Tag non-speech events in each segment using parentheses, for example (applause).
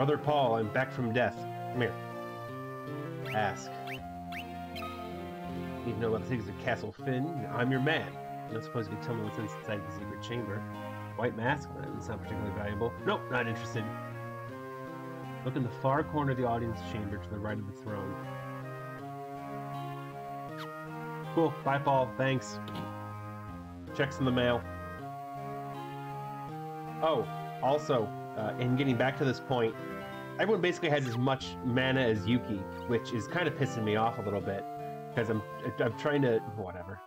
Brother Paul, I'm back from death. Come here. Ask. Need to know about the secrets of Castle Fynn? I'm your man. I don't suppose you can tell me what's inside the secret chamber. White mask? Doesn't sound particularly valuable. Nope, not interested. Look in the far corner of the audience chamber to the right of the throne. Cool. Bye, Paul. Thanks. Checks in the mail. Oh, also, uh, in getting back to this point, everyone basically has as much mana as Yuki, which is kind of pissing me off a little bit because I'm I'm trying to whatever.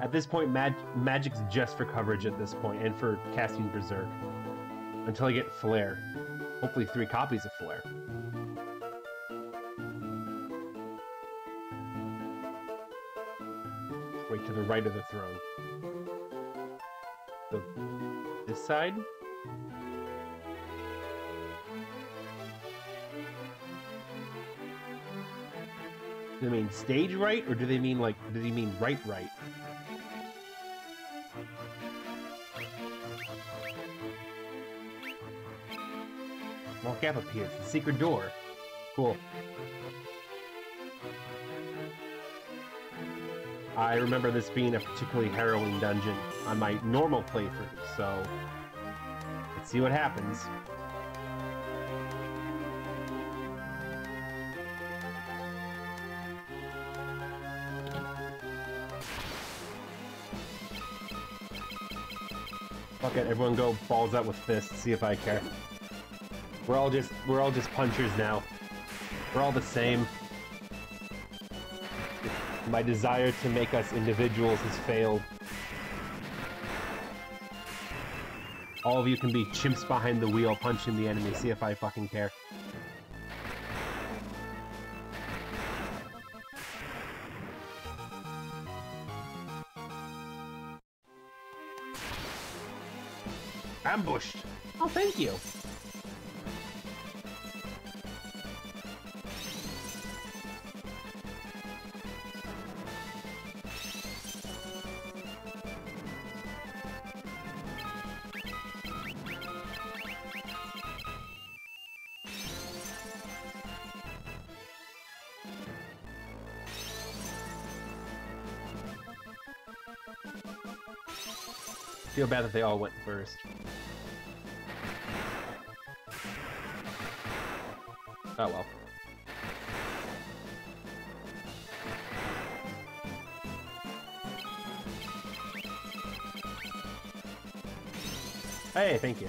At this point, mag magic's just for coverage at this point and for casting Berserk until I get Flare. Hopefully, three copies of Flare. Wait to the right of the throne. The side. Do they mean stage right, or do they mean like? Do they mean right right? Small gap appears. The secret door. Cool. I remember this being a particularly harrowing dungeon on my normal playthrough, so let's see what happens. Fuck it, everyone go balls out with fists, see if I care. We're all just we're all just punchers now. We're all the same. My desire to make us individuals has failed. All of you can be chimps behind the wheel punching the enemy, see if I fucking care. Ambushed! Oh, thank you! Bad that they all went first. Oh well. Hey, thank you.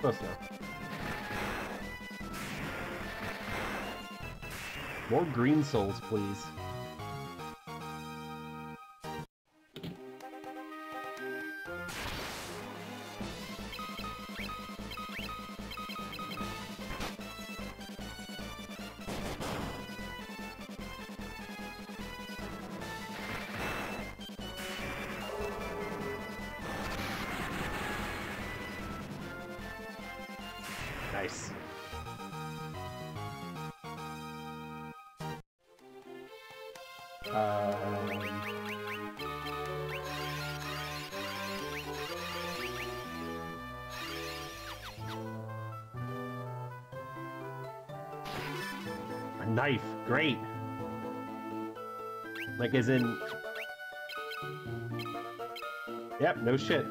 Close enough. More green souls, please. Nice. Um, a knife, great. Like as in... Yep, no shit.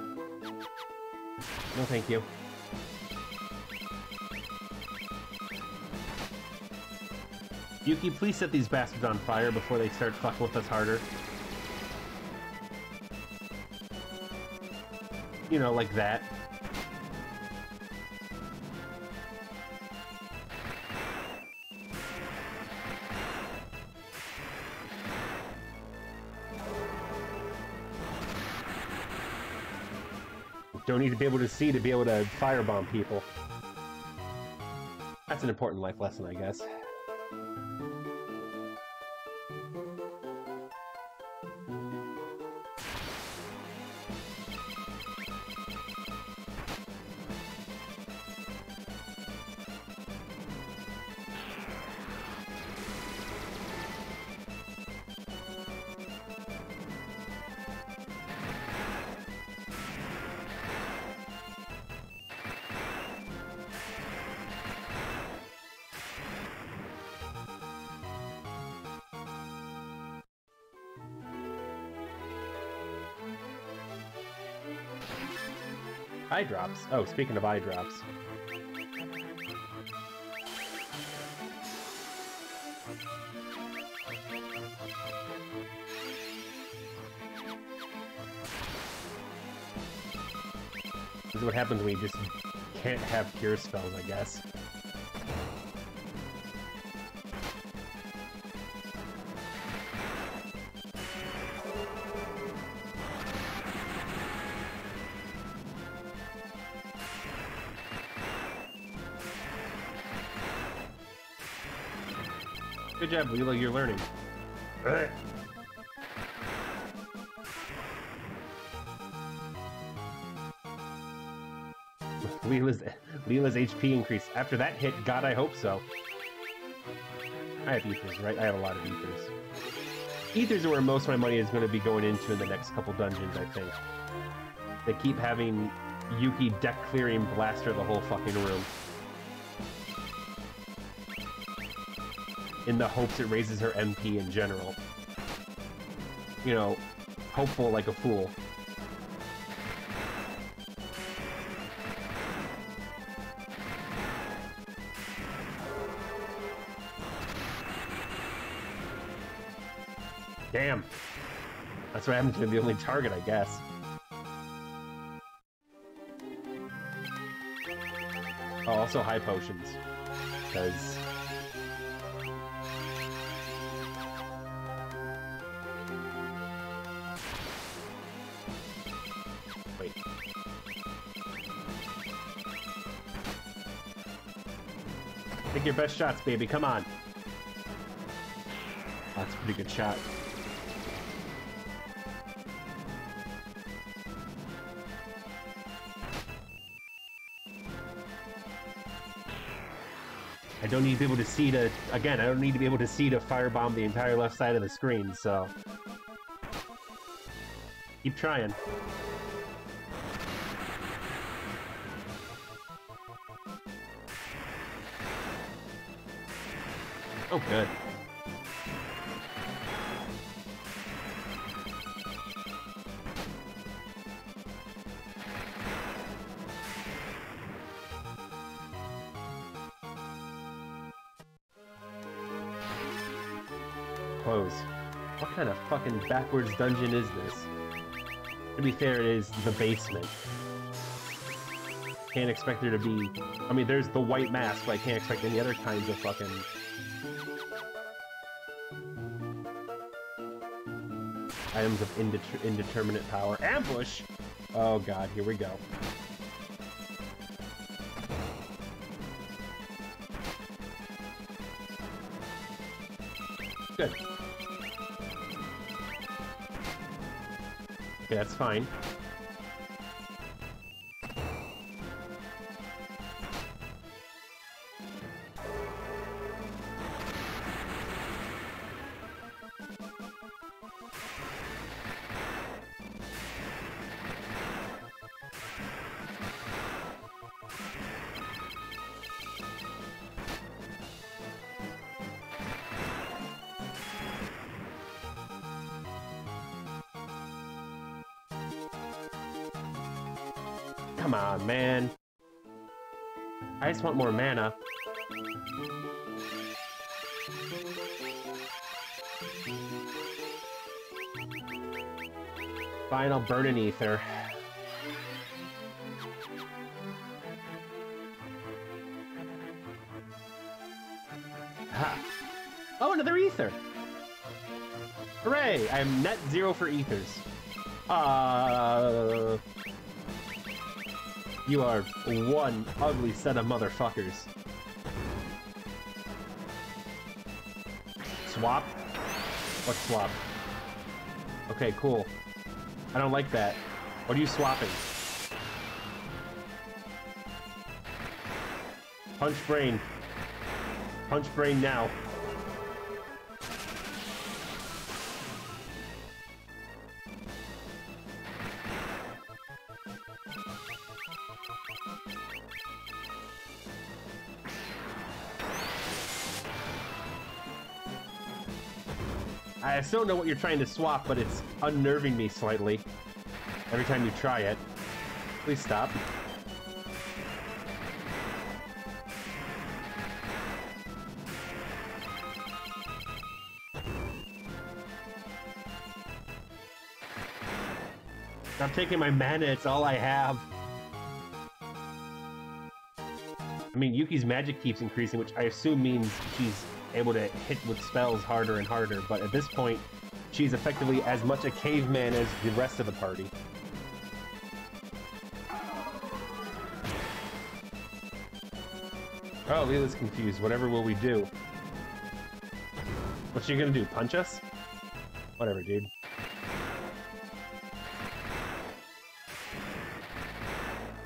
No thank you. Yuki, please set these bastards on fire before they start fucking with us harder. You know, like that. Don't need to be able to see to be able to firebomb people. That's an important life lesson, I guess. Eye drops. Oh, speaking of eye drops. This is what happens when you just can't have cure spells, I guess. Lilo, you're learning. (laughs) Leela's, Leela's HP increase. After that hit, God, I hope so. I have ethers, right? I have a lot of ethers. Ethers are where most of my money is going to be going into in the next couple dungeons, I think. They keep having Yuki deck clearing blaster the whole fucking room. In the hopes it raises her MP in general. You know, hopeful like a fool. Damn. That's what happens to the only target, I guess. Oh, also high potions. Because... Take your best shots, baby. Come on. That's a pretty good shot. I don't need to be able to see to, again, I don't need to be able to see to firebomb the entire left side of the screen, so... Keep trying. Oh, good. Close. What kind of fucking backwards dungeon is this? To be fair, it is the basement. Can't expect there to be... I mean, there's the white mask, but I can't expect any other kinds of fucking... Items of indet indeterminate power. Ambush! Oh god, here we go. Good. Okay, that's fine. Burn an ether. Ha! Oh, another ether! Hooray! I am net zero for ethers. Uh... You are one ugly set of motherfuckers. Swap? What swap? Okay, cool. I don't like that. What are you swapping? Punch brain. Punch brain now. I still know what you're trying to swap, but it's unnerving me slightly every time you try it. Please stop. I'm taking my mana, it's all I have. I mean, Yuki's magic keeps increasing, which I assume means she's able to hit with spells harder and harder, but at this point, she's effectively as much a caveman as the rest of the party. Oh, Leela's confused. Whatever will we do? What's she gonna do? Punch us? Whatever, dude.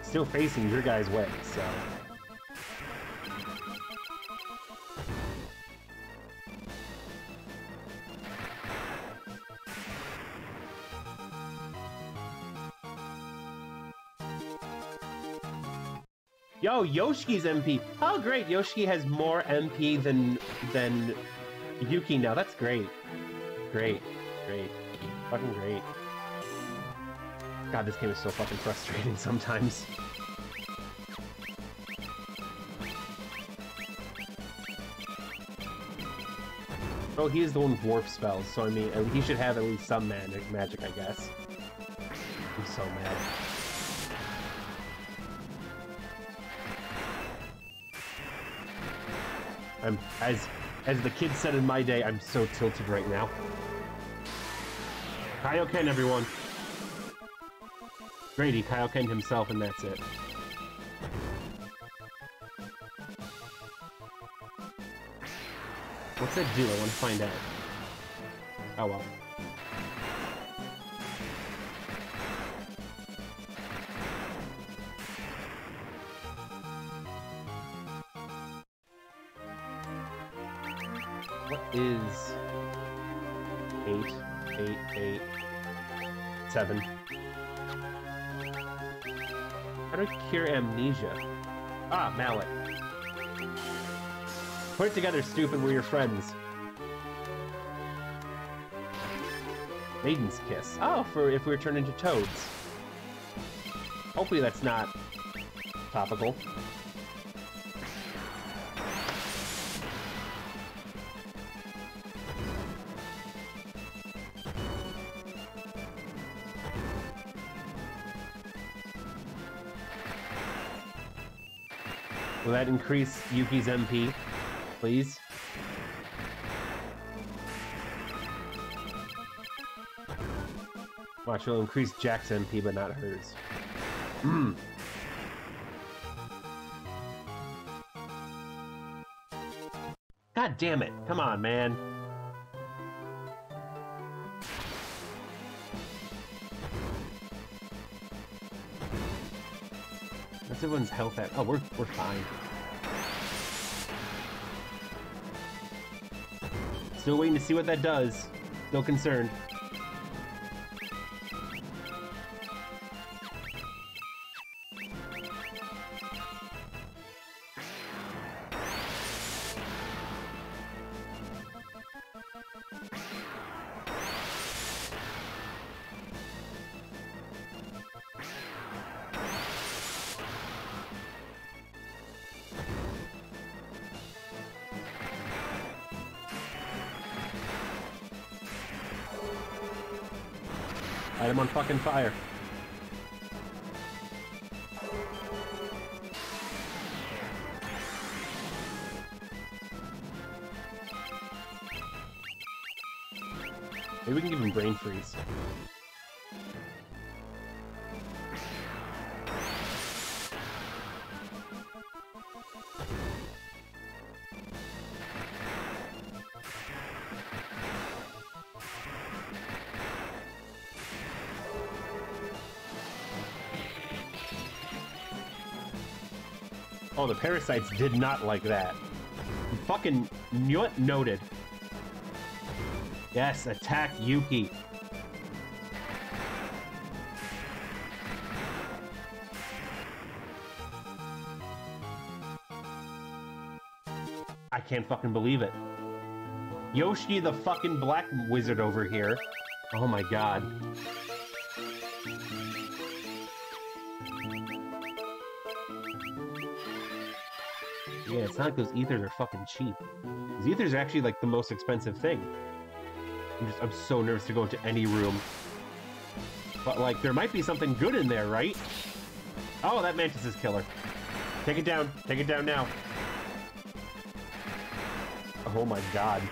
Still facing your guy's way, so... Yo, Yoshi's MP. Oh, great. Yoshi has more MP than than Yuki now. That's great. Great. Great. Fucking great. God, this game is so fucking frustrating (laughs) sometimes. Oh, he is the one with warp spells, so I mean, he should have at least some magic, magic I guess. I'm so mad. I'm as as the kids said in my day, I'm so tilted right now. Kaioken, everyone. Grady, Kaioken himself, and that's it. What's that do? I want to find out. Oh well. Seven? How do cure amnesia? Ah, mallet. Put it together, stupid. We're your friends. Maiden's kiss. Oh, for if we were turned into toads. Hopefully that's not topical. Increase Yuki's MP, please? Watch, it'll increase Jack's MP, but not hers. Hmm. God damn it. Come on, man. What's everyone's health at? Oh, we're, we're fine. Still waiting to see what that does. Still concerned. Fire. Oh, the parasites did not like that. Fucking noted. Yes, attack Yuki. I can't fucking believe it. Yoshi the fucking black wizard over here. Oh my god. It's not like those ethers are fucking cheap. These ethers are actually like the most expensive thing. I'm just I'm so nervous to go into any room. But, like, there might be something good in there, right? Oh, that Mantis is killer. Take it down. Take it down now. Oh my god.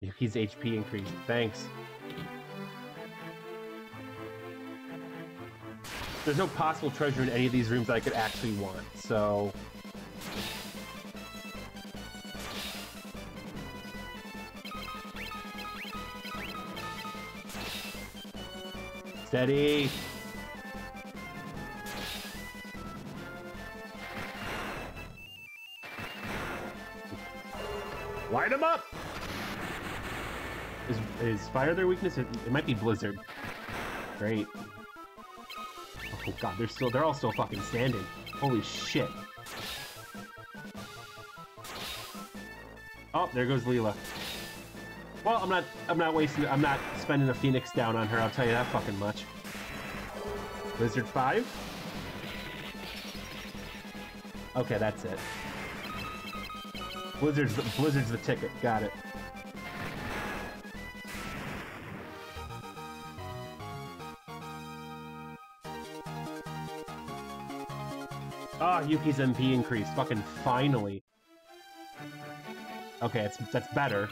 Yuki's HP increased. Thanks. There's no possible treasure in any of these rooms I could actually want, so... Steady! Light them up! Is, is fire their weakness? It, it might be blizzard. Great. Oh god, they're still they're all still fucking standing. Holy shit. Oh, there goes Leela. Well, I'm not I'm not wasting I'm not spending a Phoenix down on her, I'll tell you that fucking much. Blizzard 5? Okay, that's it. Blizzard's the, Blizzard's the ticket. Got it. Yuki's MP increased. Fucking finally. Okay, it's, that's better.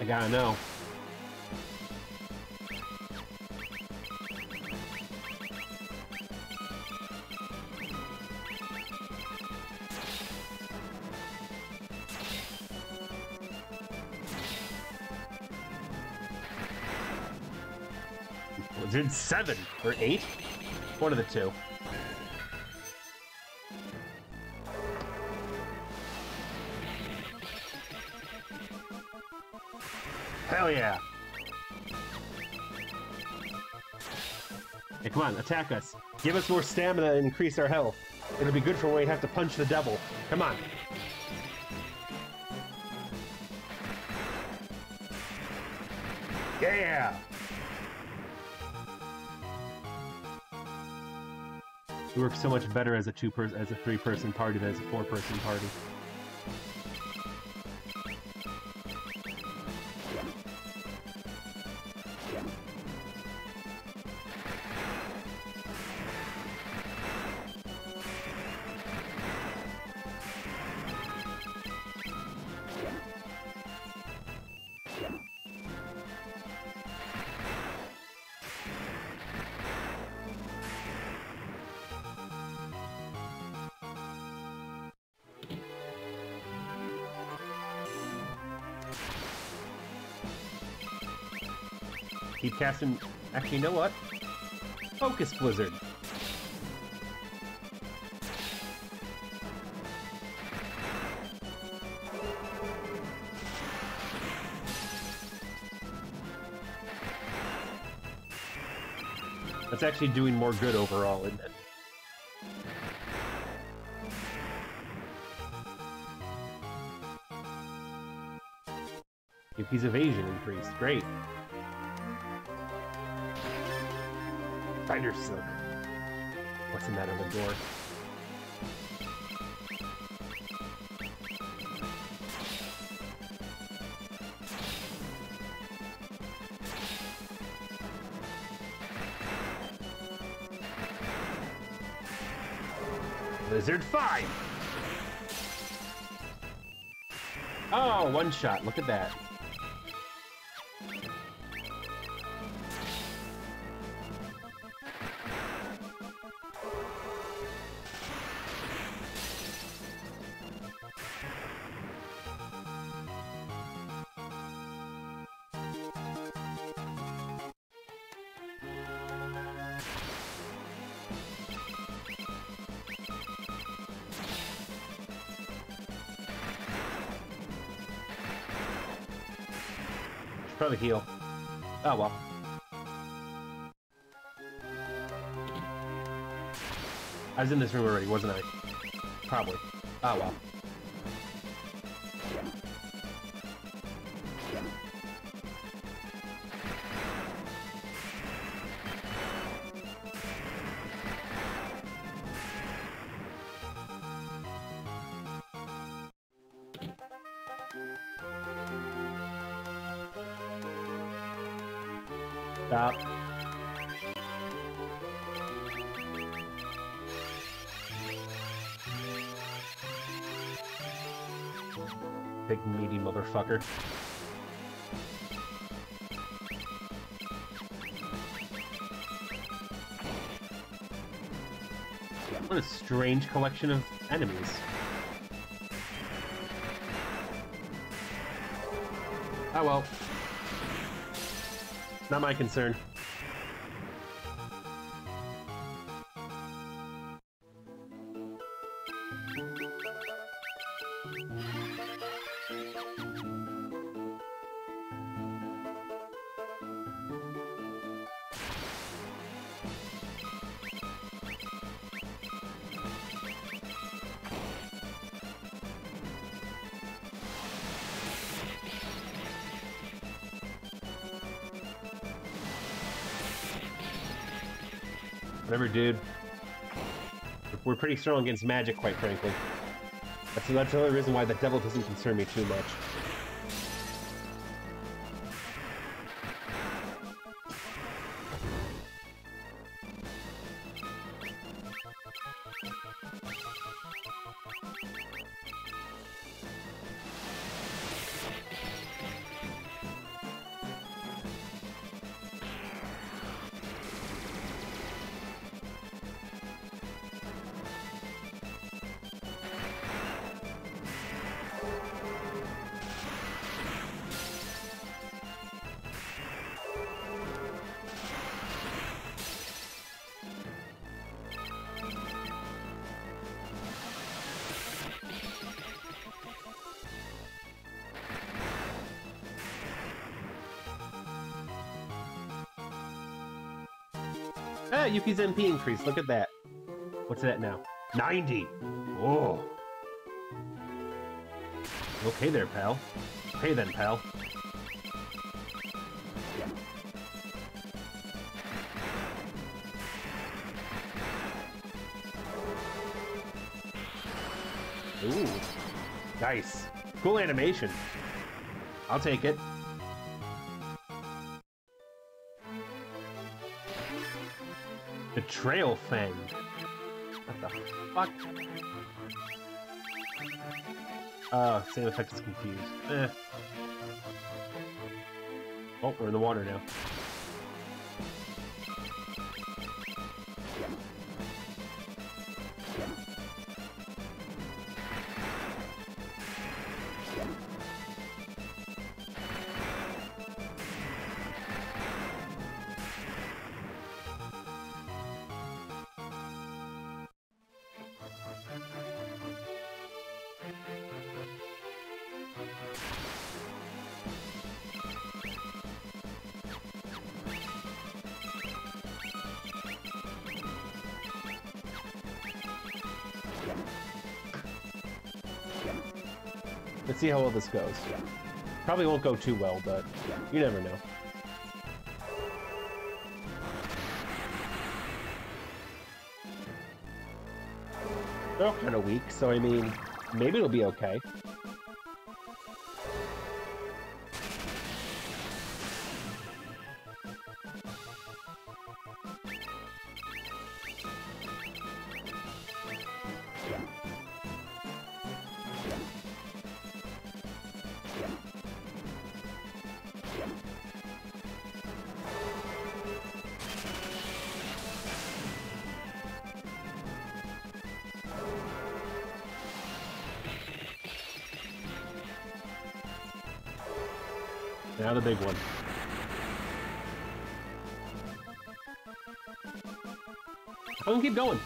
I gotta know. Blizzard 7 or 8? One of the two. Hell yeah! Hey, come on, attack us. Give us more stamina and increase our health. It'll be good for when we have to punch the devil. Come on. Yeah! It works so much better as a two-person, as a three-person party than as a four-person party. Keep casting... Actually, you know what? Focus Blizzard. That's actually doing more good overall, isn't it? Yuki's evasion increased. Great. Spider Silk. What's in that other door? Blizzard 5! Oh, one shot. Look at that. I was in this room already, wasn't I? Probably. Oh well. What a strange collection of enemies. Oh well. Not my concern. Dude. We're pretty strong against magic, quite frankly. That's, that's the only reason why the devil doesn't concern me too much. Ah, Yuki's MP increased. Look at that. What's that now? 90! Oh. Okay there, pal. Hey then, pal. Ooh. Nice. Cool animation. I'll take it. Betrayal Fang. What the fuck? Oh, same effect is confused. Eh. Oh, we're in the water now. How well this goes. Probably won't go too well, but you never know. They're all kind of weak, so I mean, maybe it'll be okay.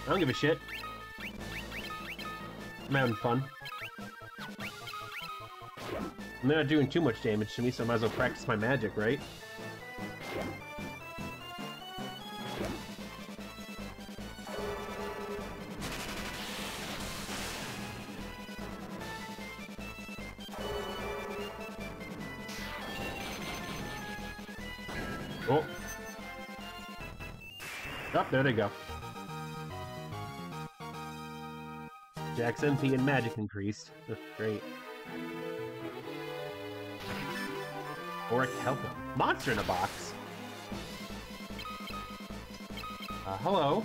I don't give a shit. I'm having fun. I'm not doing too much damage to me, so I might as well practice my magic, right? Oh. Oh, there they go. Jack's MP and magic increased. Great. Or a Kelpa. Monster in a box. Uh, hello.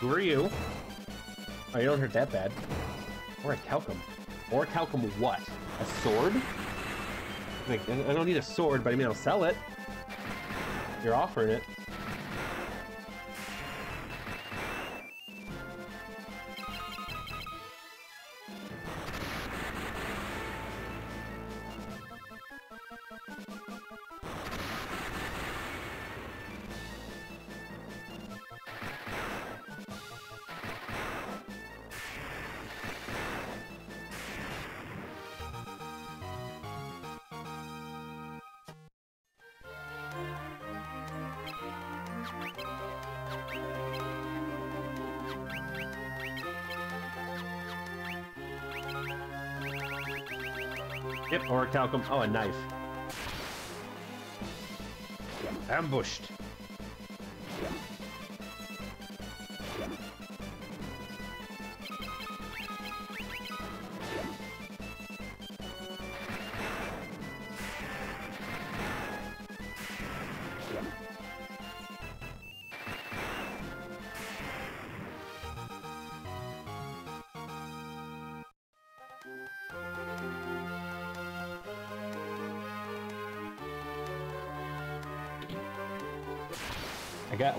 Who are you? Oh, you don't hurt that bad. Orichalcum. Or a Calcum what? A sword? Like, I don't need a sword, but I mean, I'll sell it. You're offering it. Talcum. Oh, a knife. Ambushed.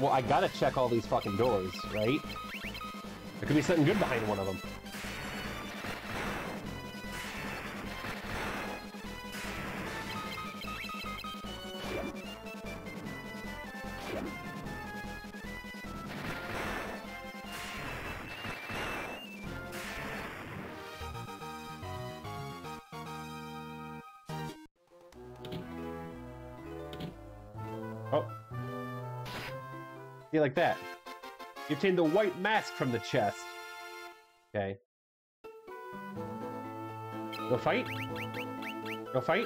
Well, I gotta check all these fucking doors, right? There could be something good behind one of them. Like that. You obtain the white mask from the chest. Okay. Go fight? Go fight?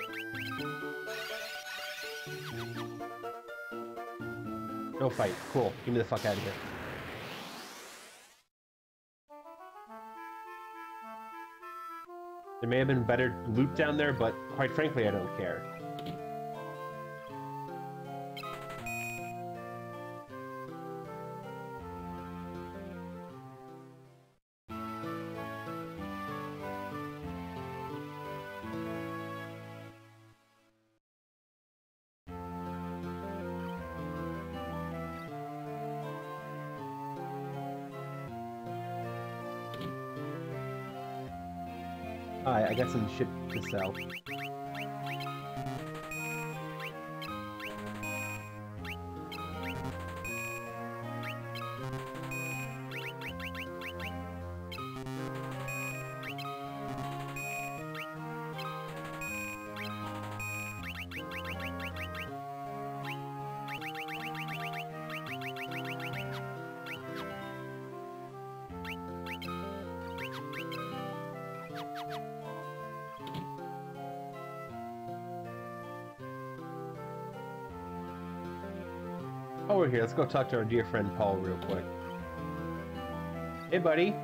No fight. Cool. Get me the fuck out of here. There may have been better loot down there, but quite frankly, I don't care. Got some shit to sell. Oh, we're here. Let's go talk to our dear friend Paul real quick. Hey, buddy.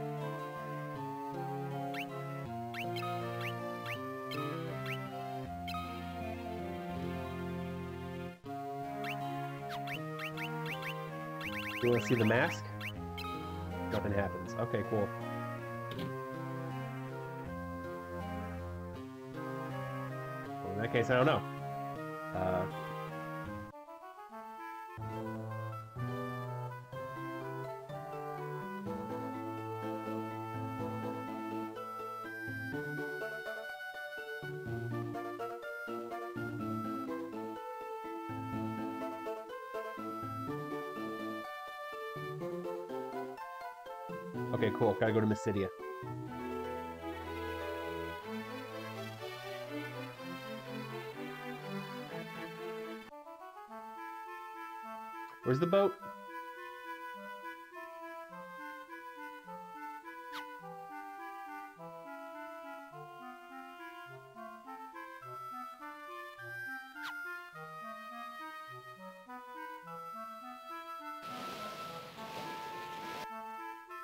You want to see the mask? Nothing happens. Okay, cool. Well, in that case, I don't know. Uh, cool. Gotta go to Mysidia. Where's the boat?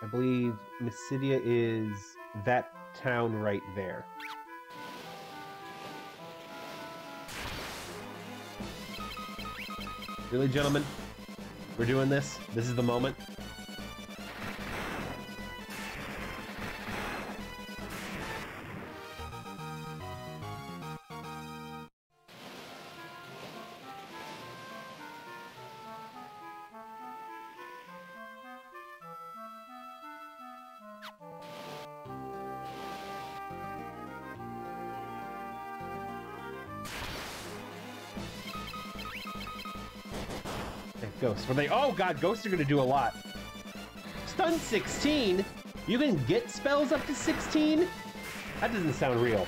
I believe Mysidia is that town right there. Really, gentlemen? We're doing this. This is the moment. God, ghosts are gonna do a lot. Stun 16? You can get spells up to 16? That doesn't sound real.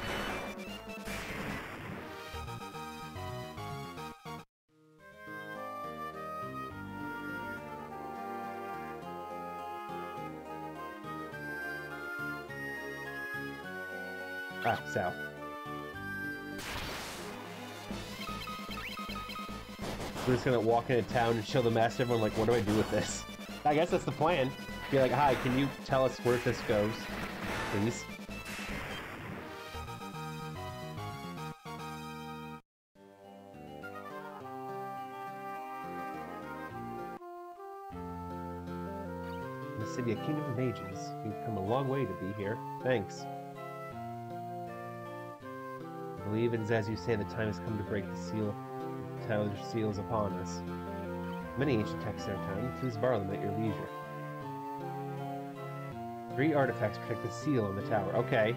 Just gonna walk into town and show the master everyone like, what do I do with this? I guess that's the plan. Be like, hi, can you tell us where this goes, please? The city of Kingdom of Mages. You've come a long way to be here. Thanks. I believe it is as you say the time has come to break the seal Tyler seals upon us. Many ancient texts in our time, please borrow them at your leisure. Three artifacts protect the seal on the tower. Okay.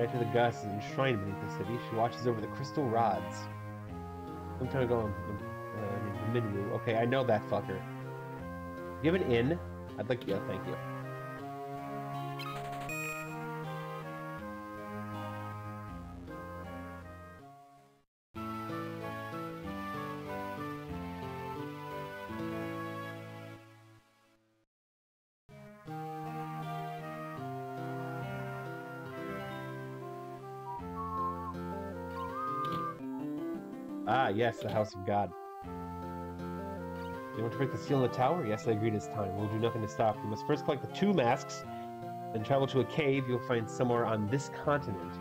After the Gus is enshrined beneath the city, she watches over the crystal rods. Some time ago, uh, Minwu. Okay, I know that fucker. Give an inn. I'd like, yeah, thank you. Ah, yes, the House of God. You want to break the seal in the tower? Yes, I agree it is time. We'll do nothing to stop you. must first collect the two masks, then travel to a cave you'll find somewhere on this continent.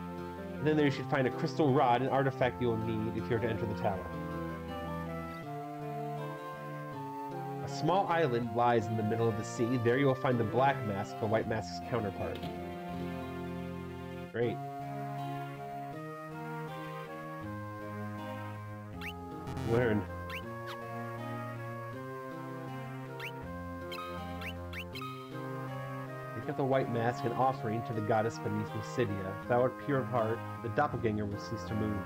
And then there you should find a crystal rod, an artifact you'll need if you're to enter the tower. A small island lies in the middle of the sea. There you will find the black mask, the white mask's counterpart. Mask and offering to the goddess beneath. If thou art pure of heart, the doppelganger will cease to move.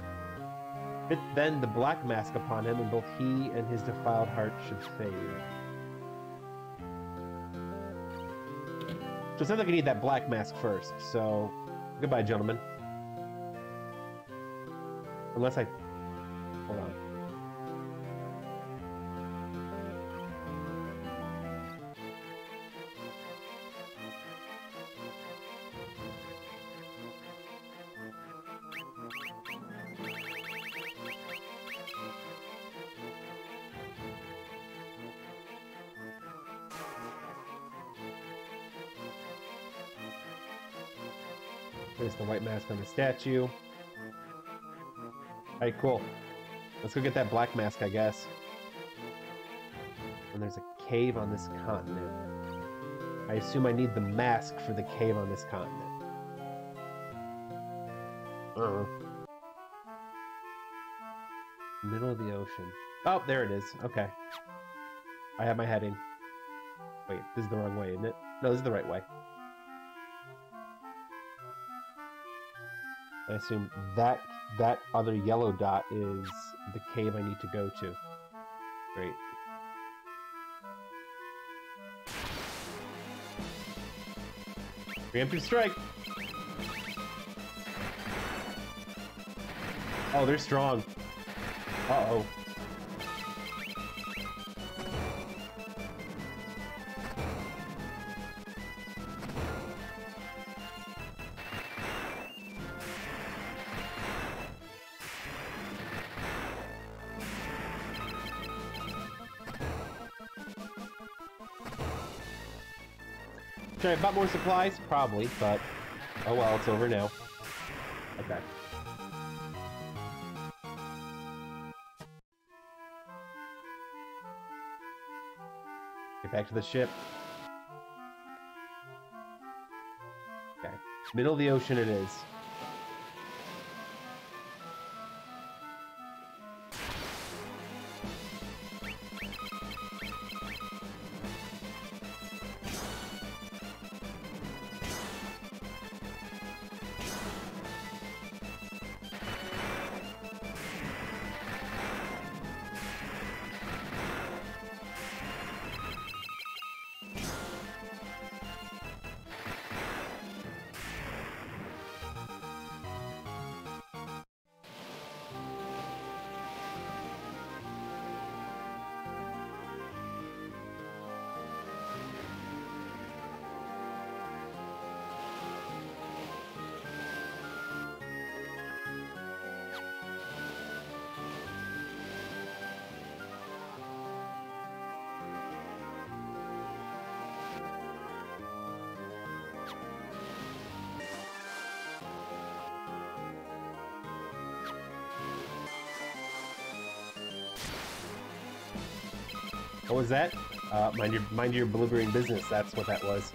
Fit then the black mask upon him, and both he and his defiled heart should fade. So it sounds like I need that black mask first, so goodbye, gentlemen. Unless I... statue. Alright, cool. Let's go get that black mask, I guess. And there's a cave on this continent. I assume I need the mask for the cave on this continent. Uh -uh. Middle of the ocean. Oh, there it is. Okay. I have my heading. Wait, this is the wrong way, isn't it? No, this is the right way. I assume that that other yellow dot is the cave I need to go to. Great. Preemptive strike! Oh, they're strong. Uh-oh. I bought more supplies? Probably, but oh well, it's over now. Okay. Get back to the ship. Okay. Middle of the ocean it is. What was that? Uh, mind your mind your blubbering business. That's what that was.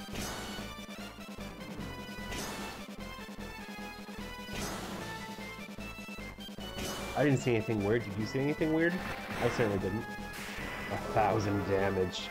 I didn't see anything weird. Did you see anything weird? I certainly didn't. A thousand damage.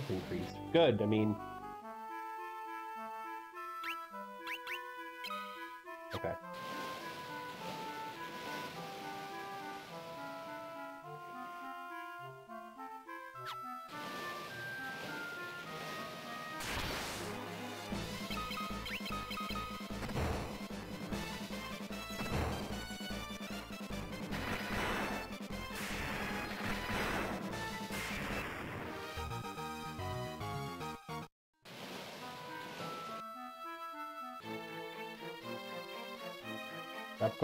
Strength increased. Good, I mean...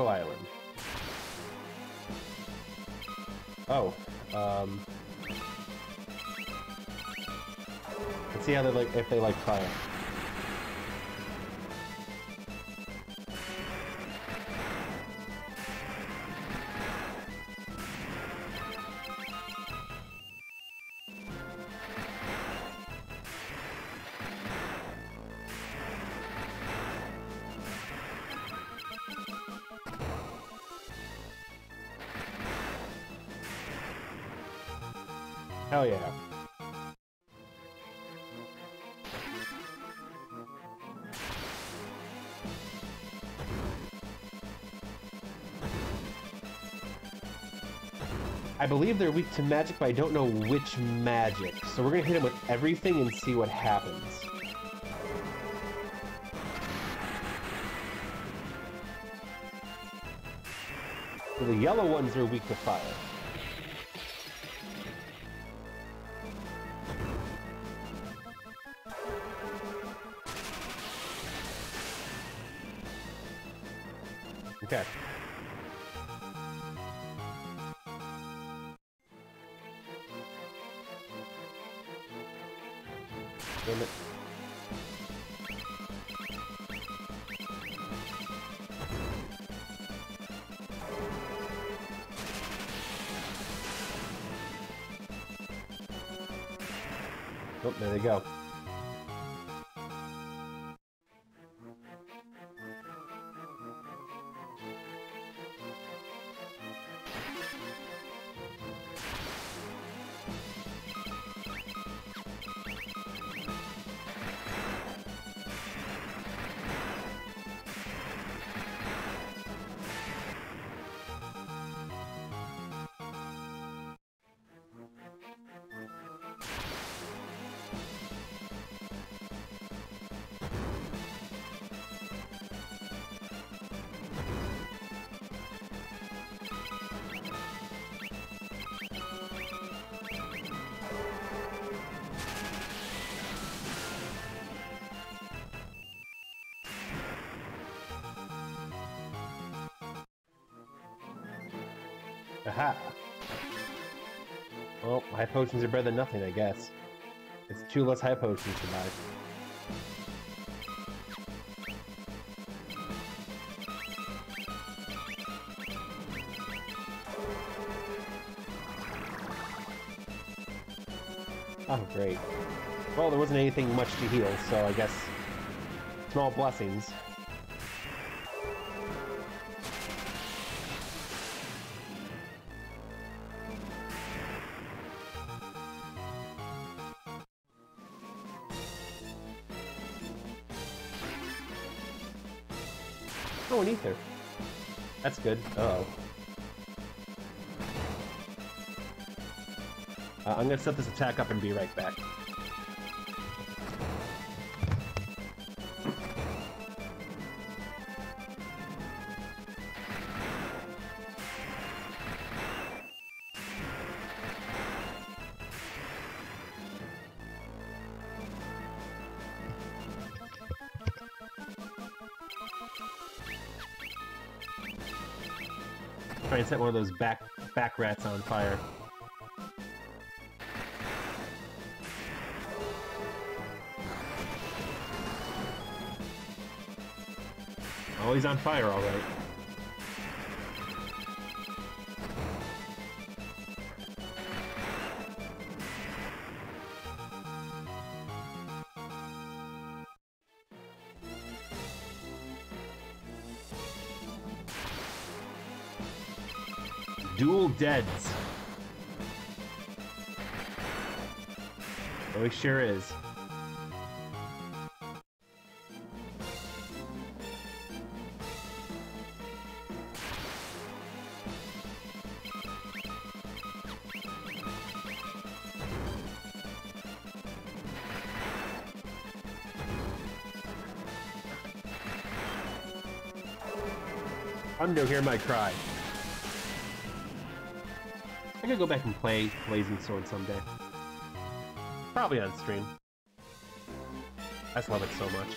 Island. Oh, um... Let's see how they like, if they like fire. I believe they're weak to magic, but I don't know which magic. So we're gonna hit them with everything and see what happens. So the yellow ones are weak to fire. Aha. Well, high potions are better than nothing, I guess. It's two less high potions to buy. Oh, great. Well, there wasn't anything much to heal, so I guess small blessings. Good. Uh oh. Uh, I'm gonna set this attack up and be right back. Those back back rats on fire. Oh, he's on fire, all right. Deads. Oh, he sure is. Undo, hear my cry. I could go back and play Blazing Sword someday. Probably on stream. I just love it so much.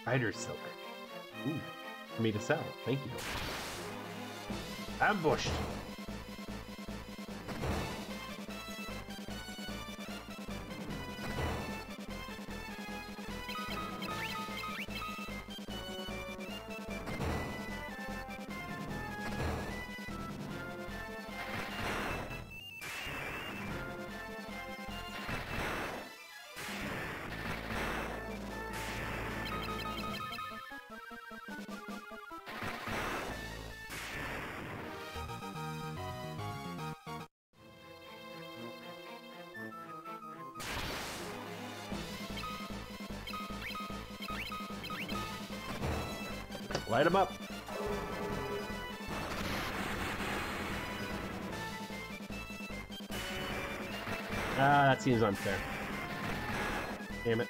Spider Silk. Ooh, for me to sell. Thank you. Ambushed! Light them up. Ah, that seems unfair. Damn it.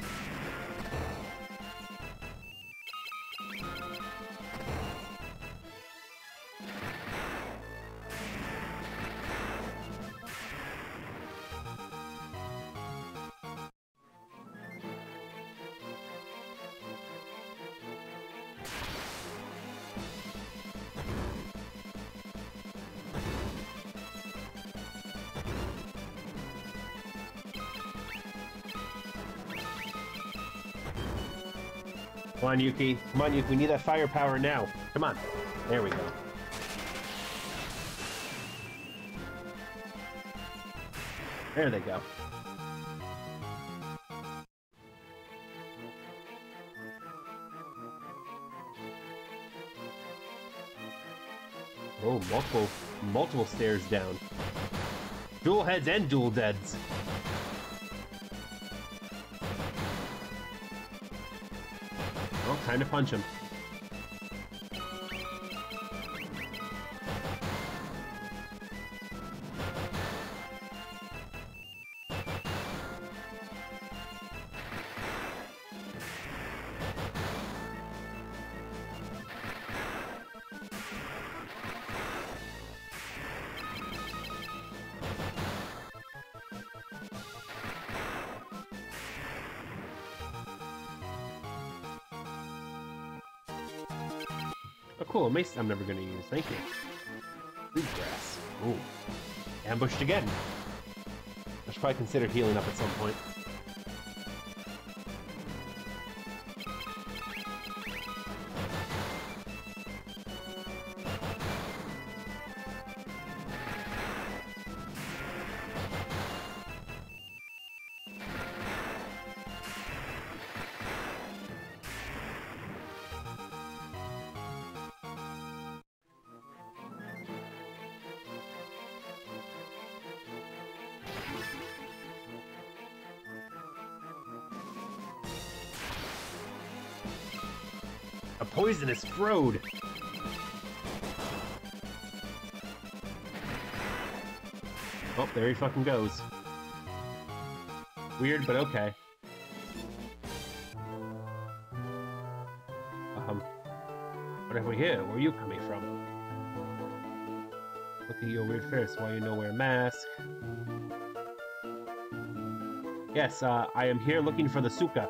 On, Yuki. Come on, Yuki. We need that firepower now. Come on. There we go. There they go. Oh, multiple, multiple stairs down. Dual heads and dual deads. Time to punch him. Mace I'm never going to use. Thank you. Bluegrass. Ooh. Ambushed again. I should probably consider healing up at some point. Frode! Oh, there he fucking goes. Weird, but okay. Um, what have we here? Where are you coming from? Look at your weird face. Why you no wear a mask? Yes, uh, I am here looking for the Suka.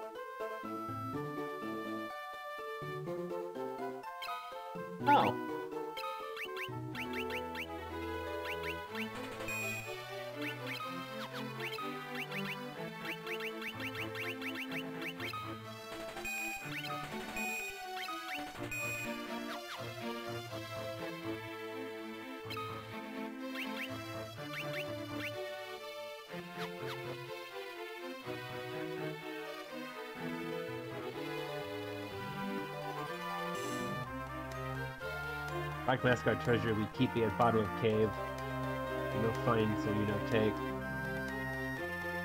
Black Mascot treasure we keep it at bottom of cave. No find, so you no take.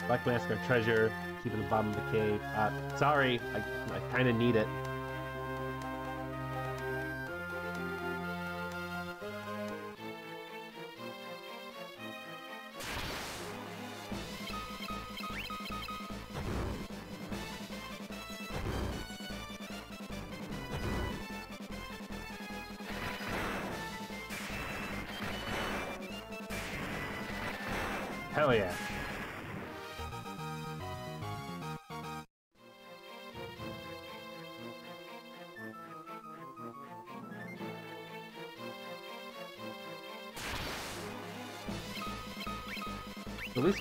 Black Mascot treasure, keep it at the bottom of the cave. Uh, sorry, I, I kind of need it.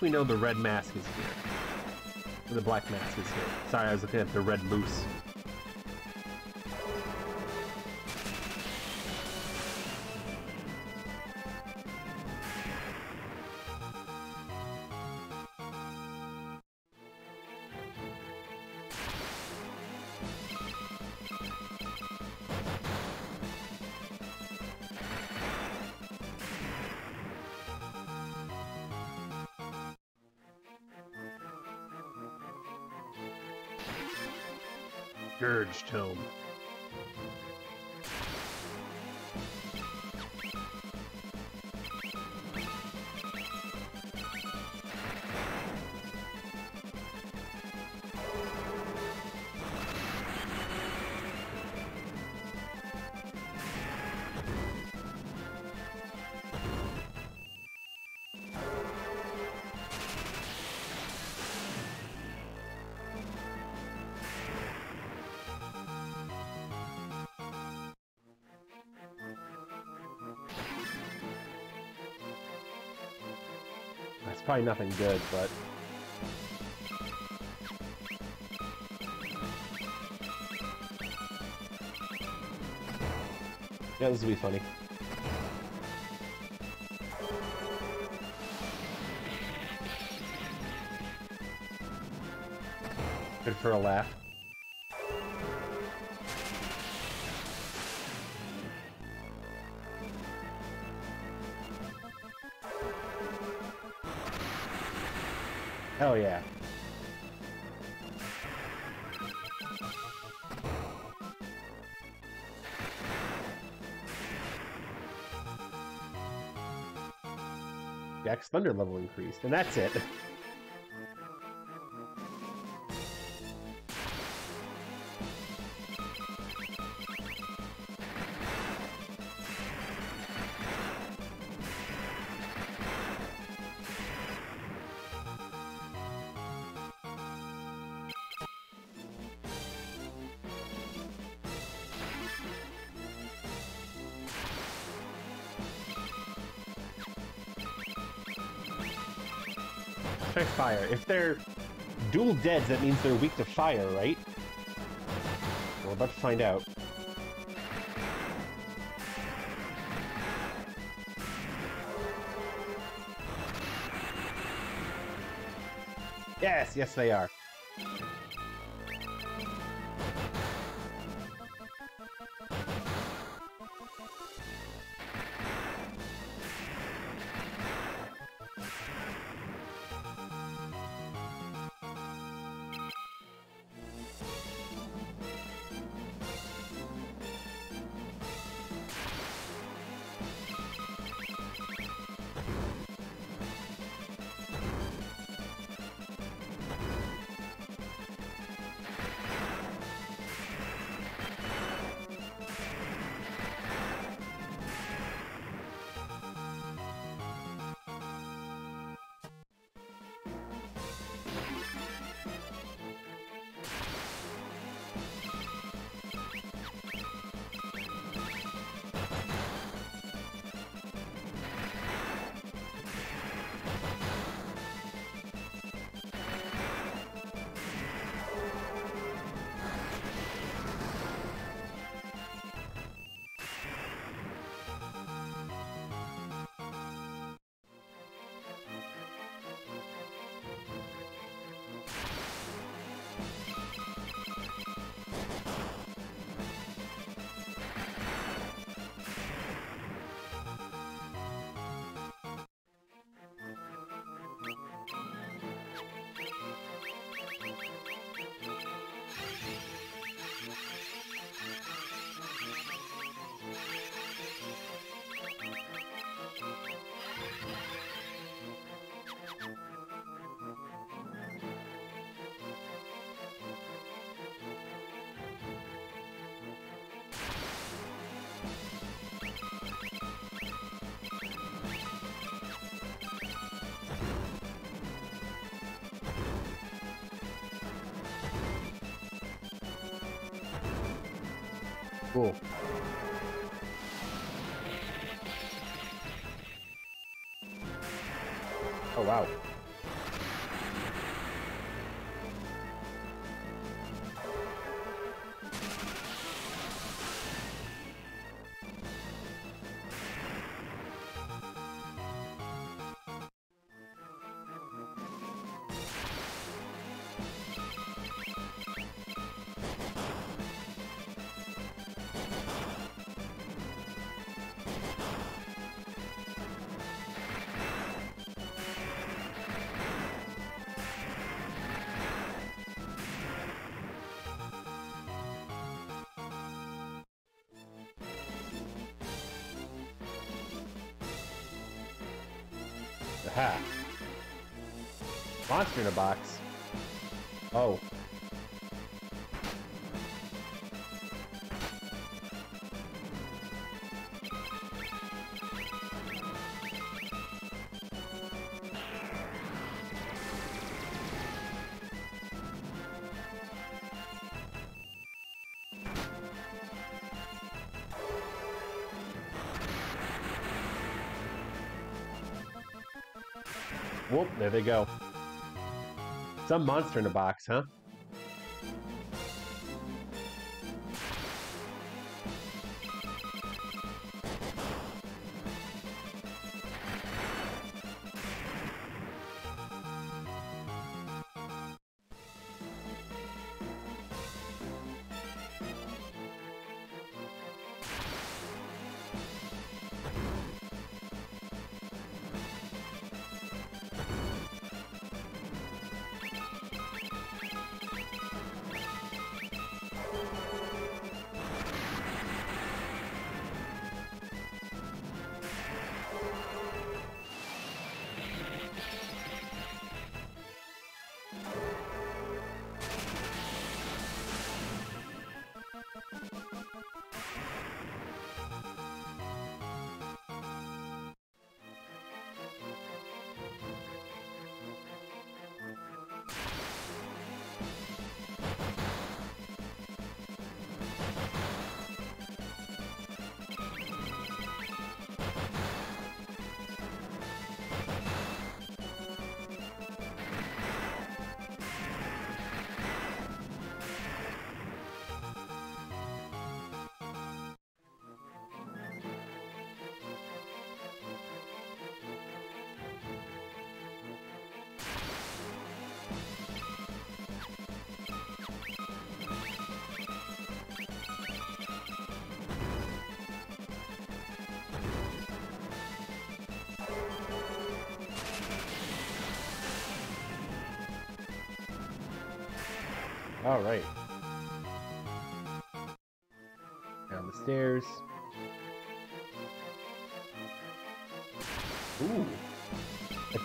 We know the red mask is here. The black mask is here. Sorry, I was looking at the red moose. Probably nothing good, but... Yeah, this will be funny. Good for a laugh. Thunder level increased, and that's it. (laughs) fire. If they're dual deads, that means they're weak to fire, right? We're about to find out. Yes, yes they are. Aha. Monster in a box. Oh. Whoop, there they go. Some monster in a box, huh?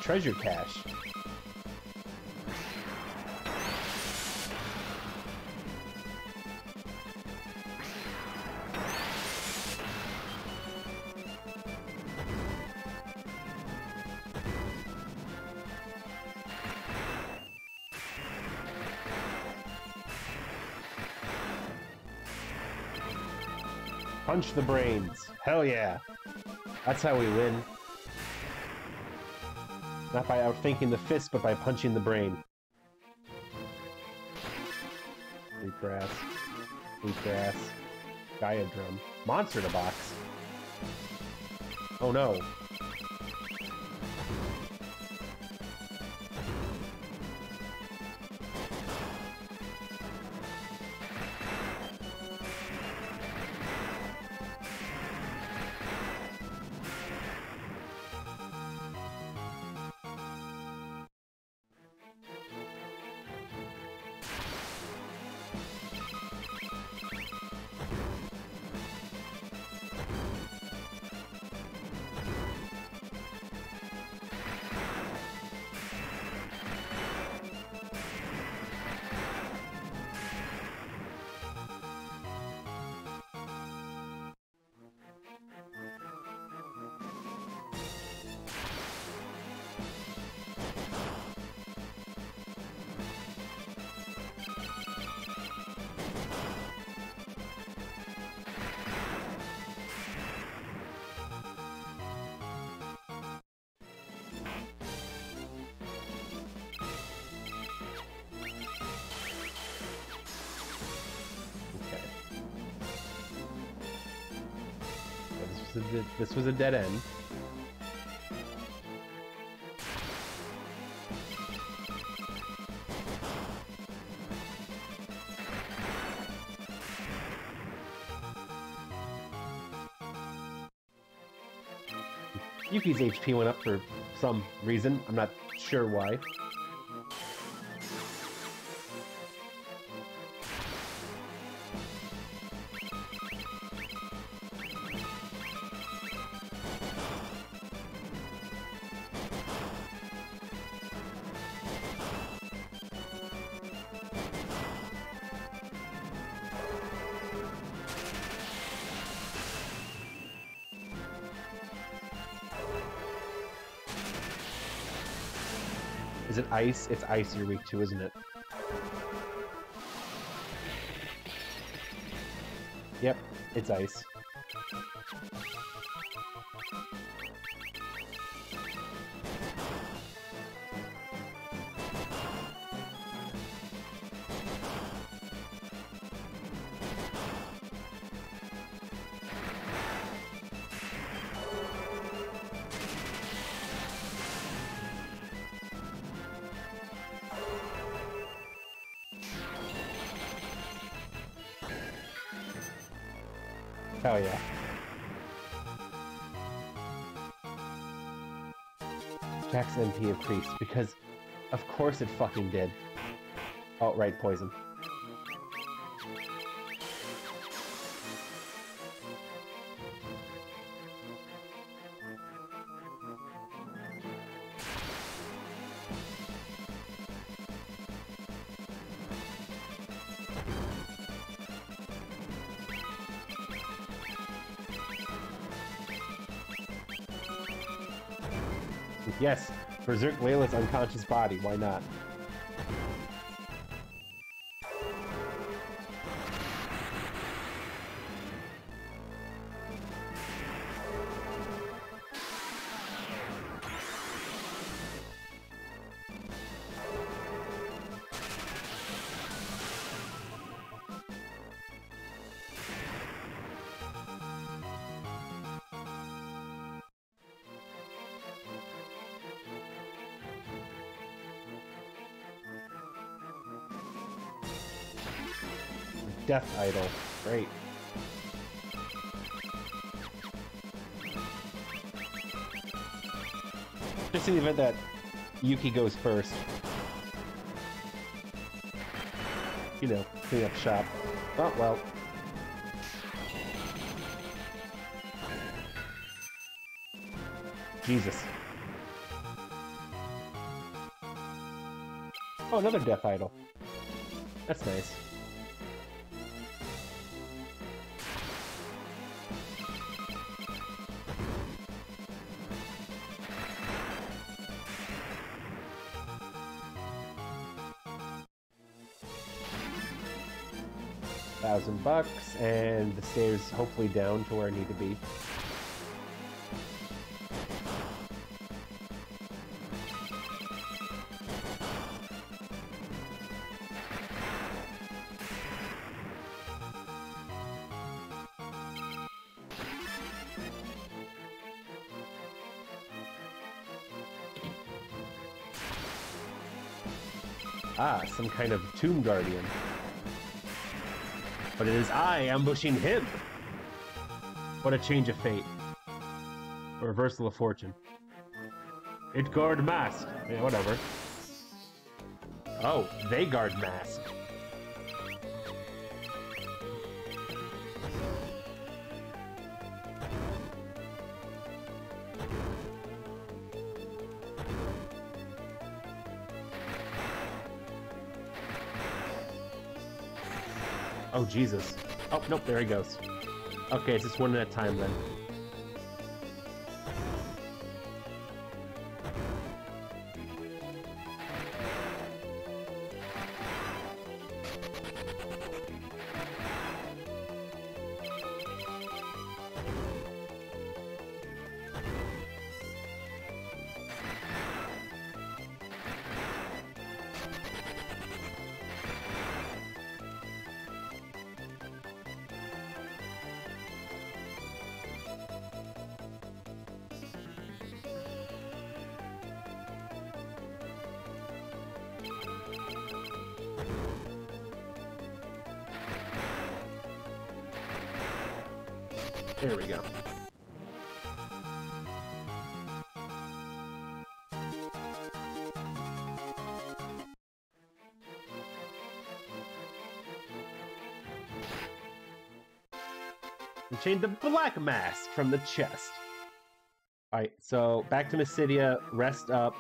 Treasure cache. Punch the brains. Hell yeah. That's how we win. Not by outthinking the fist, but by punching the brain. Wheatgrass. Wheatgrass. Gaia drum. Monster in a box. Oh no. This was a, this was a dead end. Yuki's HP went up for some reason. I'm not sure why. Ice? It's ice you're weak to, isn't it? Yep, it's ice. Course it fucking did. Oh, right, poison. Berserk Layla's unconscious body, why not? Death Idol. Great. Just in the event that Yuki goes first. you know, clean up shop. Oh, well. Jesus. Oh, another death idol. That's nice. Thousand bucks, and the stairs hopefully down to where I need to be. Ah, some kind of tomb guardian. But it is I ambushing him! What a change of fate. A reversal of fortune. It guard mask. Yeah, whatever. Oh, they guard mask. Jesus. Oh, nope, there he goes. Okay, it's just one at a time then. Black mask from the chest. Alright, so back to Mysidia, rest up.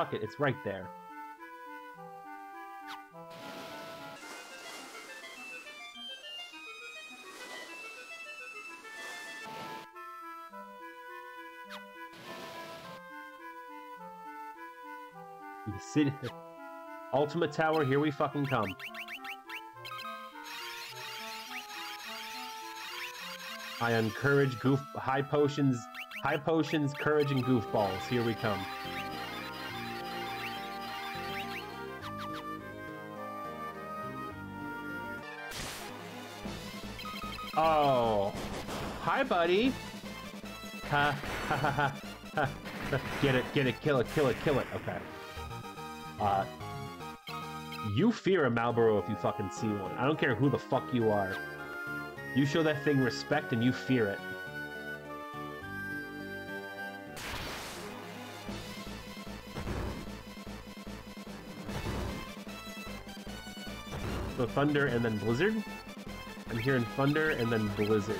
Fuck it, it's right there. The city... (laughs) Ultima Tower, here we fucking come. I encourage goof high potions, high potions, courage, and goofballs. Here we come. Oh. Hi, buddy. Ha, ha, ha, ha, ha. Get it, get it, kill it, kill it, kill it. Okay. Uh, you fear a Malboro if you fucking see one. I don't care who the fuck you are. You show that thing respect and you fear it. So thunder and then blizzard? I'm hearing thunder and then blizzard.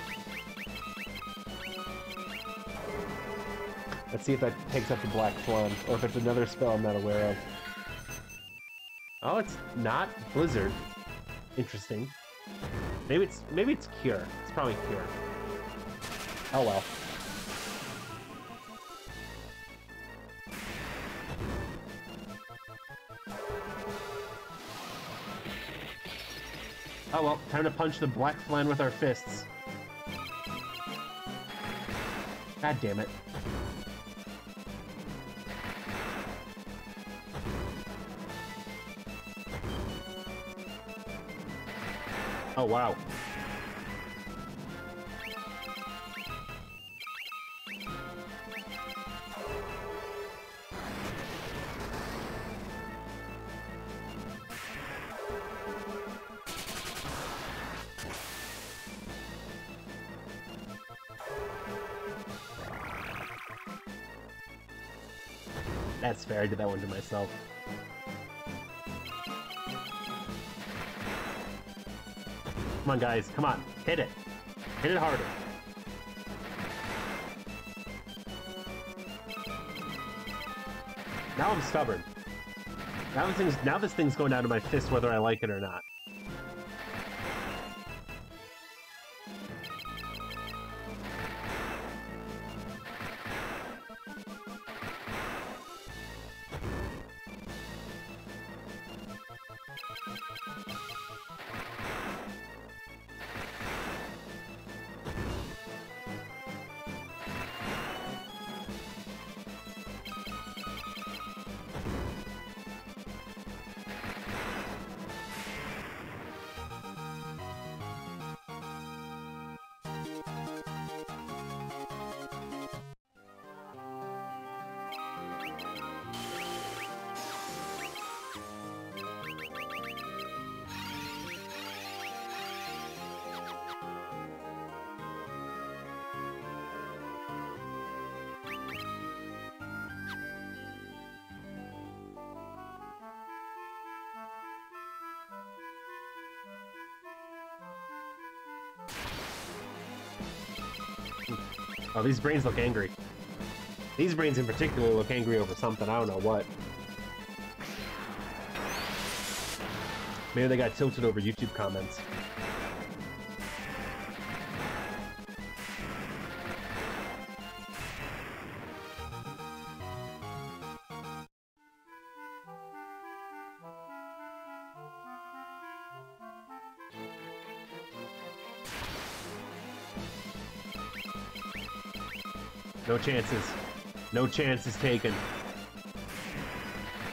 Let's see if that takes up the Black Flan, or if it's another spell I'm not aware of. Oh, it's not blizzard. Interesting. Maybe it's maybe it's cure. It's probably cure. Oh well. Oh well, time to punch the black flan with our fists. God damn it. Oh, wow. I did that one to myself. Come on, guys, come on, hit it. Hit it harder. Now I'm stubborn. Now this thing's, now this thing's going down to my fist whether I like it or not. Oh, these brains look angry. These brains in particular look angry over something, I don't know what. Maybe they got tilted over YouTube comments. Chances. No chances taken.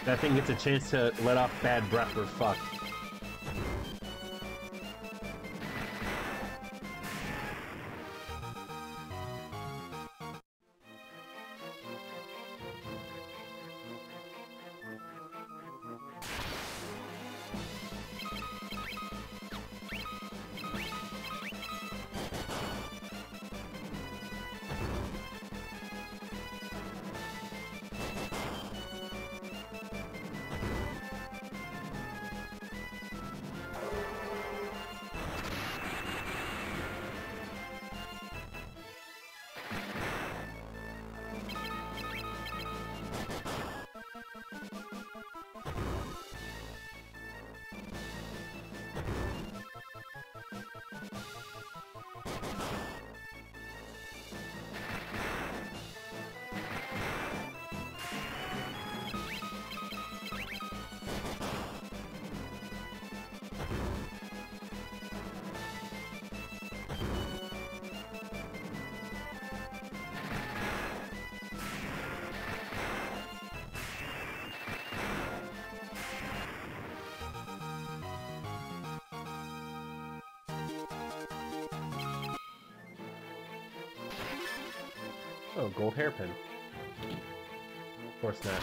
That thing gets a chance to let off bad breath, we're fucked. Oh, gold hairpin. Of course not.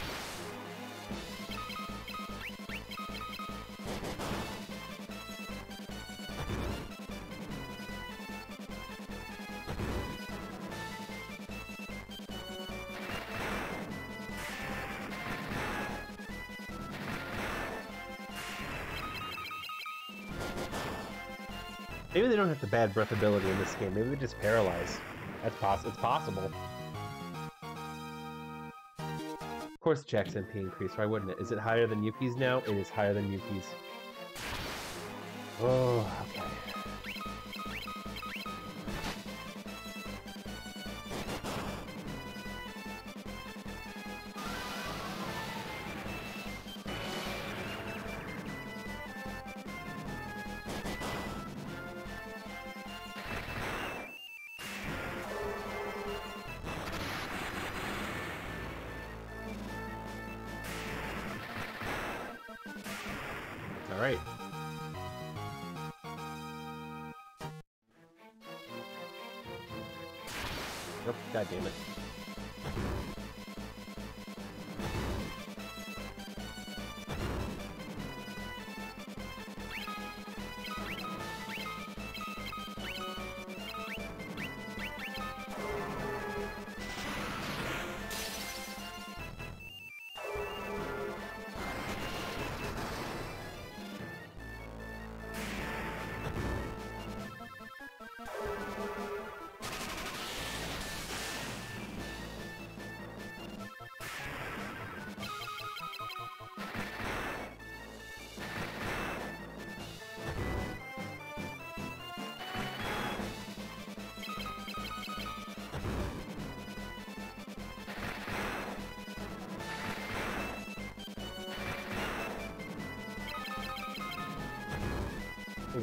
Maybe they don't have the bad breath ability in this game. Maybe they just paralyze. That's poss it's possible. Course Jack's MP increased, why wouldn't it? Is it higher than Yuki's now? It is higher than Yuki's. Oh, okay.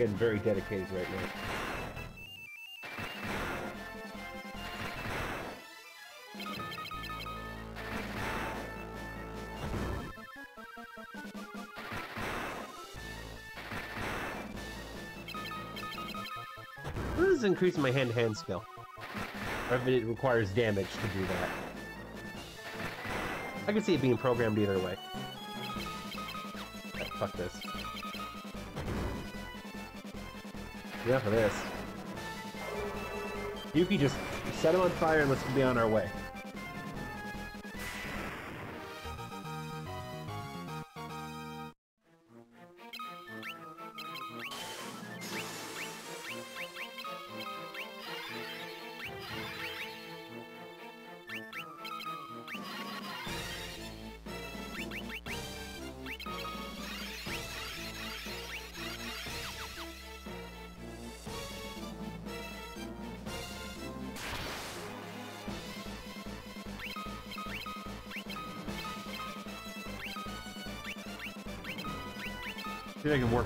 Getting very dedicated right now. This does increase my hand-to-hand skill? Or if it requires damage to do that. I can see it being programmed either way. Fuck this. Enough of this. Yuki, just set him on fire and let's be on our way.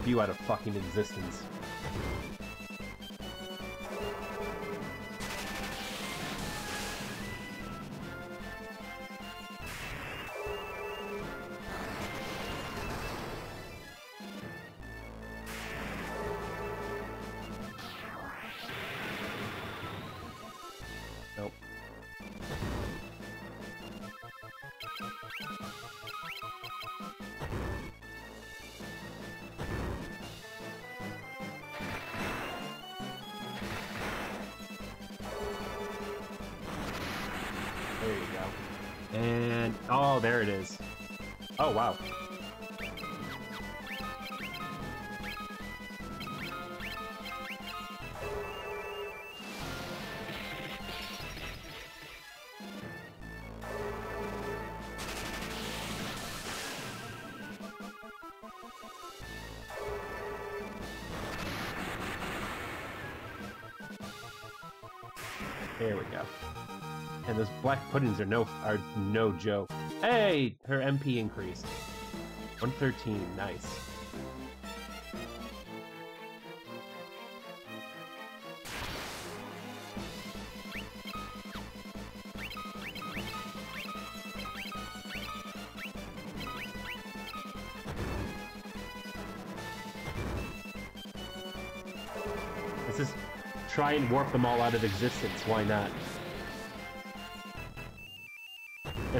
You out of fucking existence. Puddings are no are no joke. Hey, her MP increased. 113, nice. Let's just try and warp them all out of existence. Why not?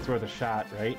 Worth a shot, right?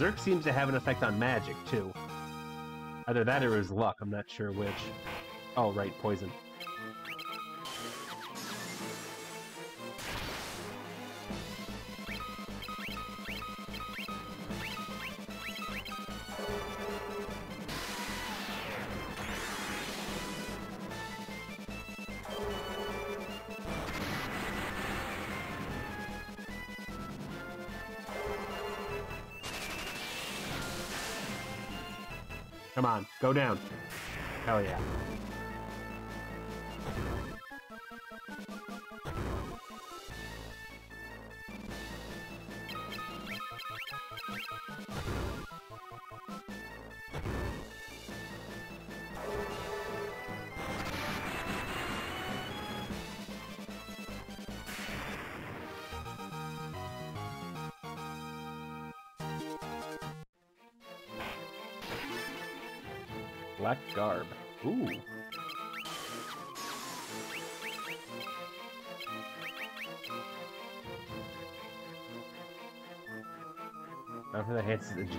Berserk seems to have an effect on magic, too. Either that or his luck, I'm not sure which. Oh, right, poison. Come on, go down. Hell yeah.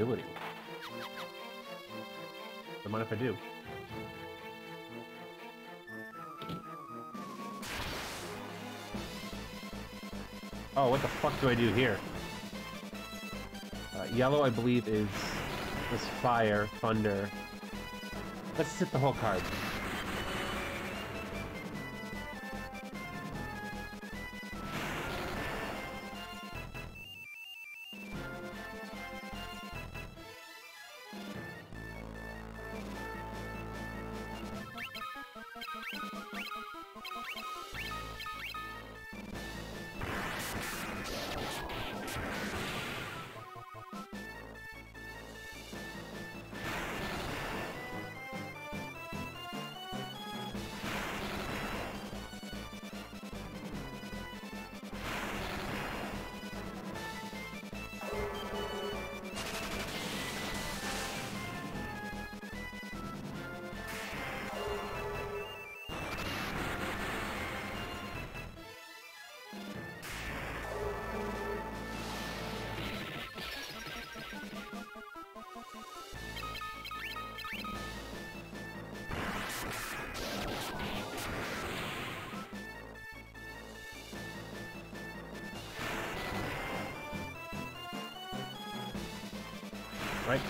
Agility. Don't mind if I do. Oh, what the fuck do I do here? Uh, yellow, I believe, is is fire, thunder. Let's sit the whole card.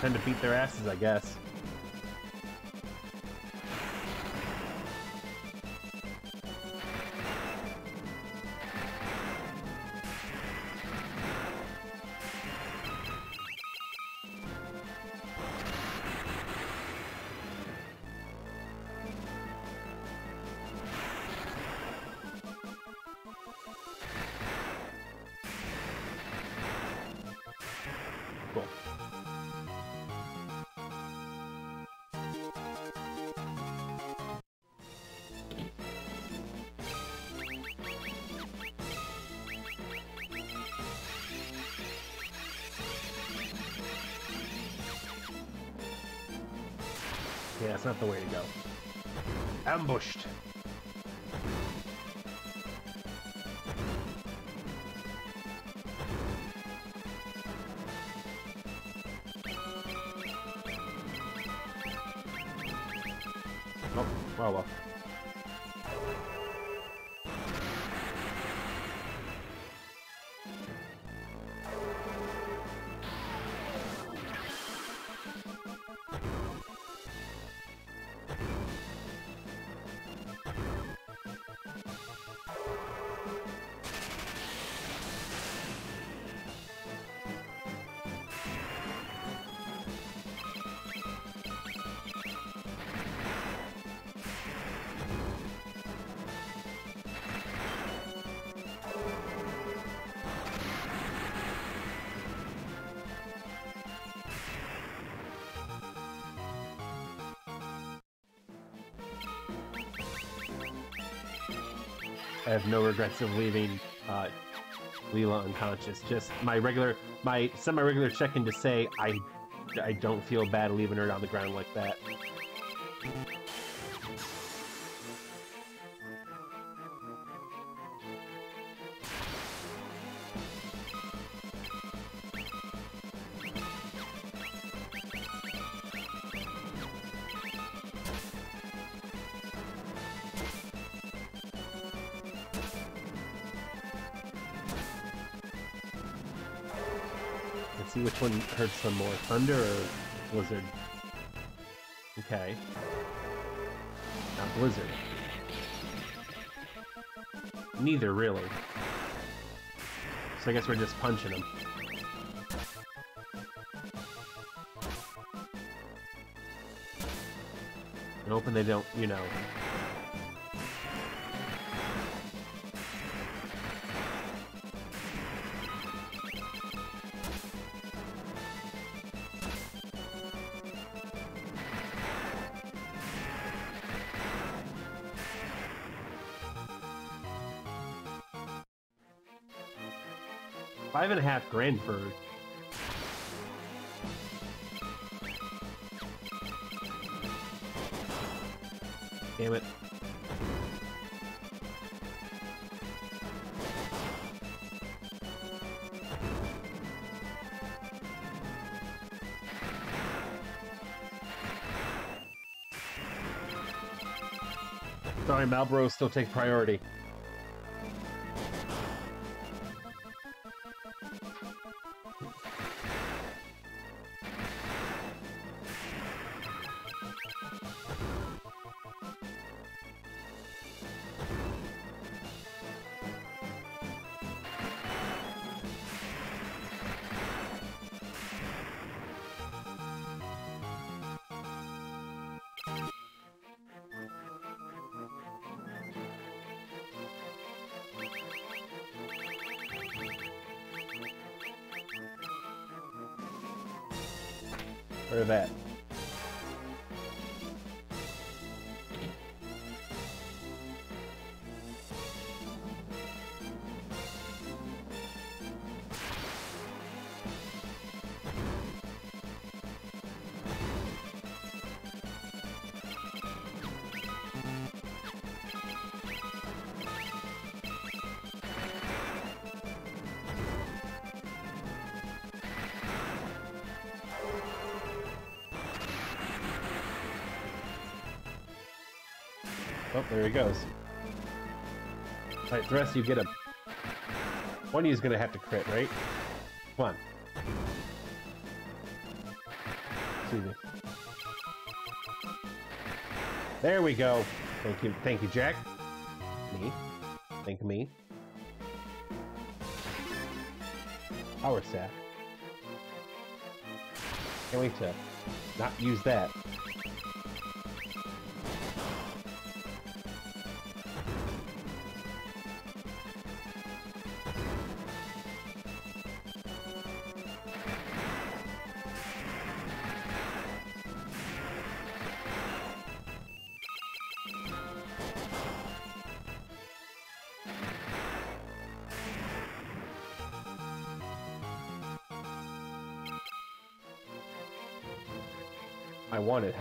Time to beat their asses, I guess. Ambushed. I have no regrets of leaving uh, Leela unconscious. Just my regular, my semi-regular check-in to say I, I don't feel bad leaving her on the ground like that. Hurts them more, Thunder or Blizzard? Okay. Not Blizzard. Neither, really. So I guess we're just punching them. hoping they don't, you know. And a half grand for Damn it. Sorry, Malboro still take priority. Oh, there he goes. Alright, the rest you get him. One of gonna have to crit, right? Come on. There we go. Thank you, thank you, Jack. Me. Thank me. Power staff. Can't wait to not use that.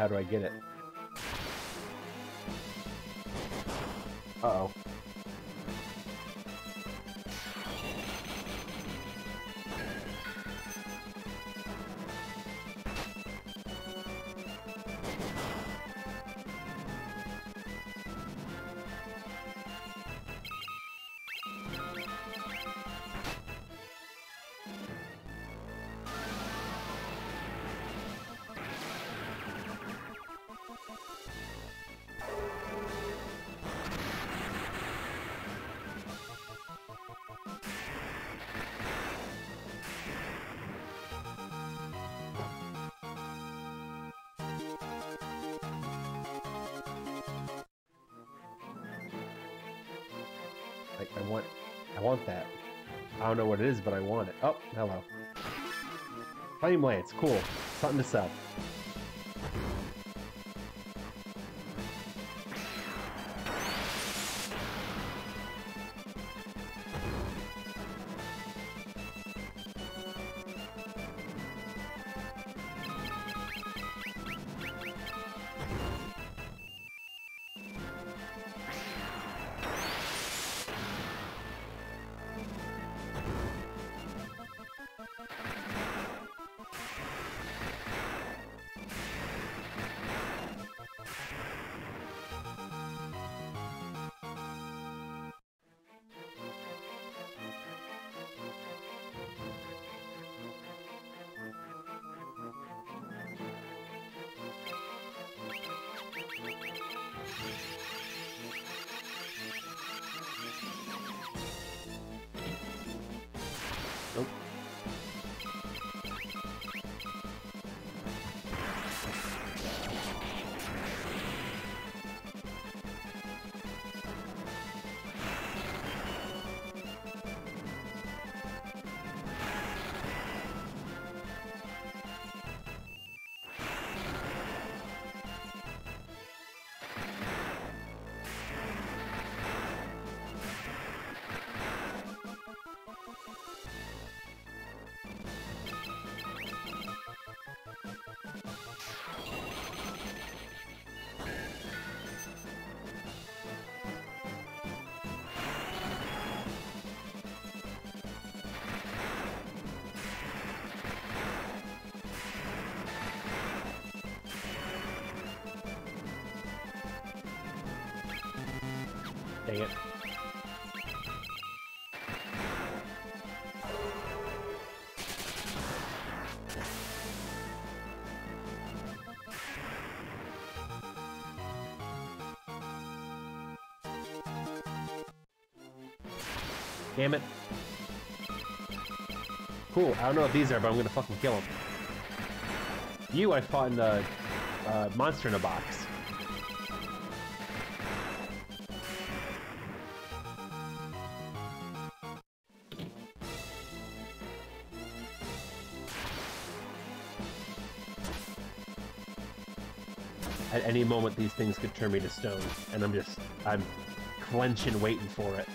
How do I get it? Don't know what it is, but I want it. Oh, hello. Flame Lance, cool. Something to sell. Dang it. Damn it. Cool, I don't know what these are, but I'm gonna fucking kill them. You, I fought in the uh, monster in a box. Any moment, these things could turn me to stone, and I'm just, I'm clenching, waiting for it.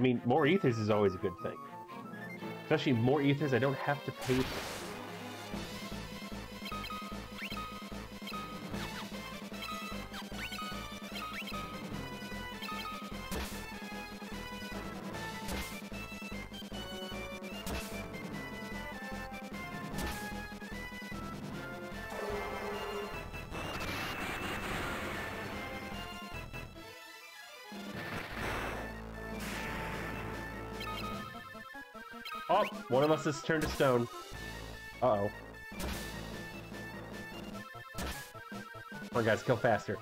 Mean, more ethers is always a good thing. Especially more ethers I don't have to pay for. Oh, of us turned to stone. Uh-oh. Come on, guys, kill faster.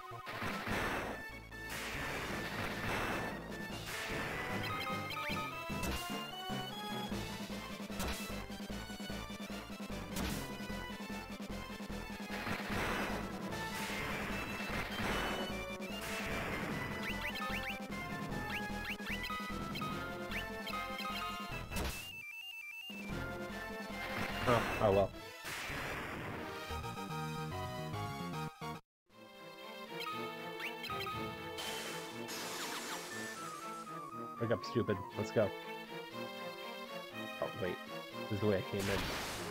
Oh, (laughs) oh well. Wake up, stupid. Let's go. Oh, wait. This is the way I came in.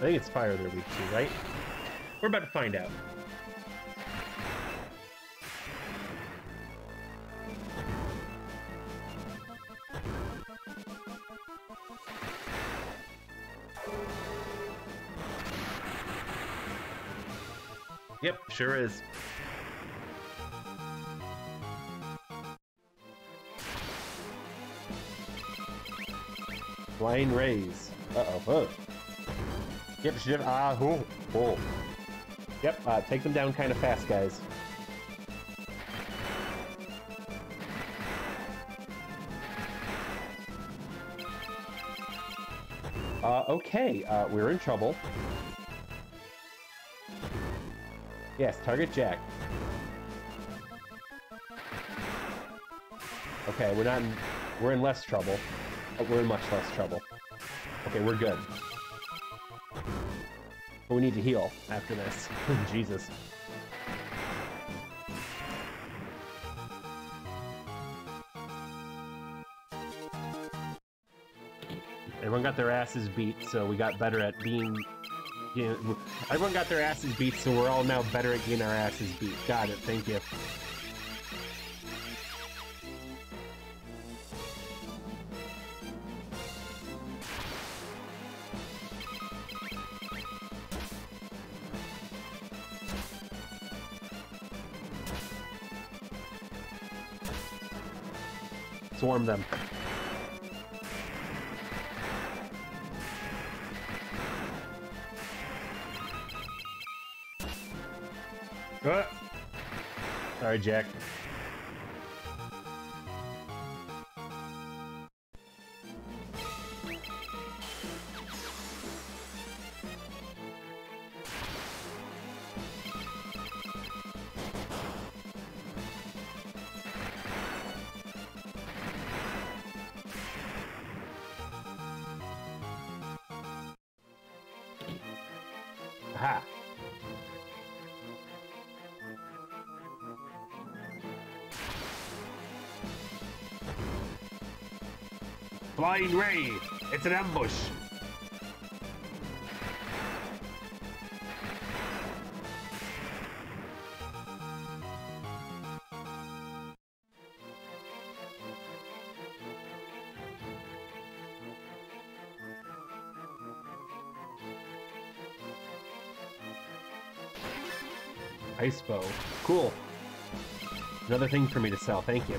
I think it's fire they're weak to, right? We're about to find out. Yep, sure is. Flying rays. Uh-oh. Yep, shift. Ah, oh, oh. Yep, uh, take them down kind of fast, guys. Uh, okay, uh, we're in trouble. Yes, target Jack. Okay, we're not in, we're in less trouble. But we're in much less trouble. Okay, we're good. But we need to heal after this. (laughs) Jesus. Everyone got their asses beat, so we got better at being... You know, everyone got their asses beat, so we're all now better at getting our asses beat. Got it, thank you. Them. Ah. Sorry, Jack. Flying Ray! It's an ambush! Ice bow. Cool. Another thing for me to sell, thank you.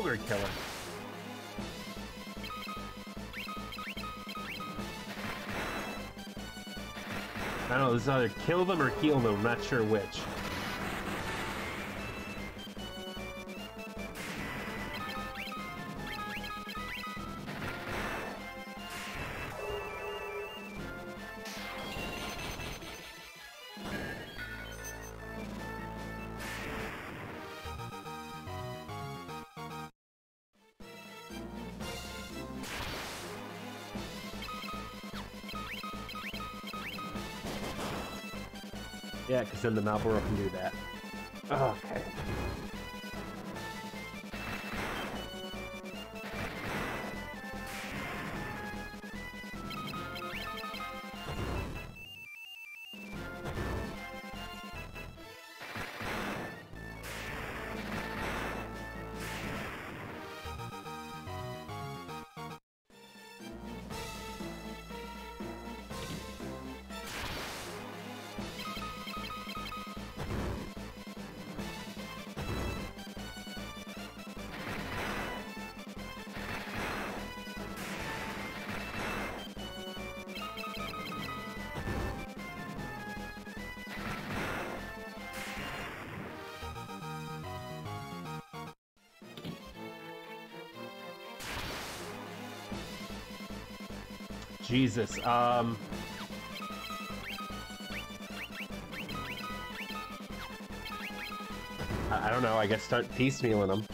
Ogre Killer. I don't know, this is either kill them or heal them, I'm not sure which. Yeah, because then the Malboro can do that. Okay. Jesus. Um. I, I don't know. I guess start piecemealing them.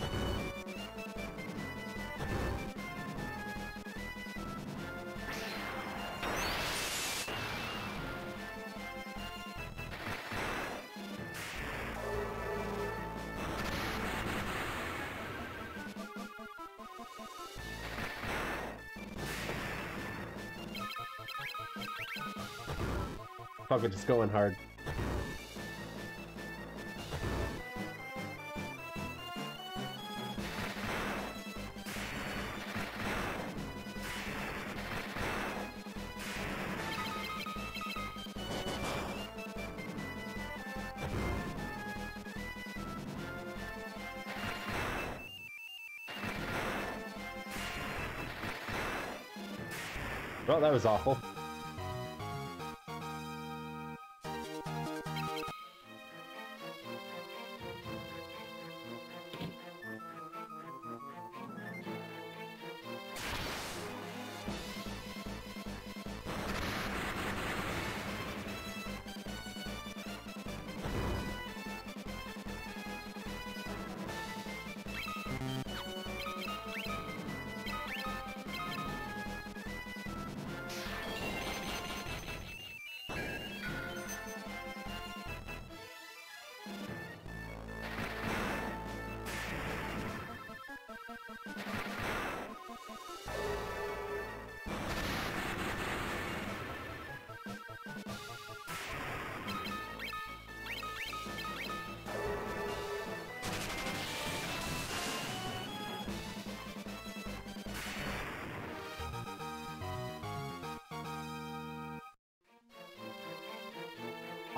Fuck just going hard. Well, that was awful.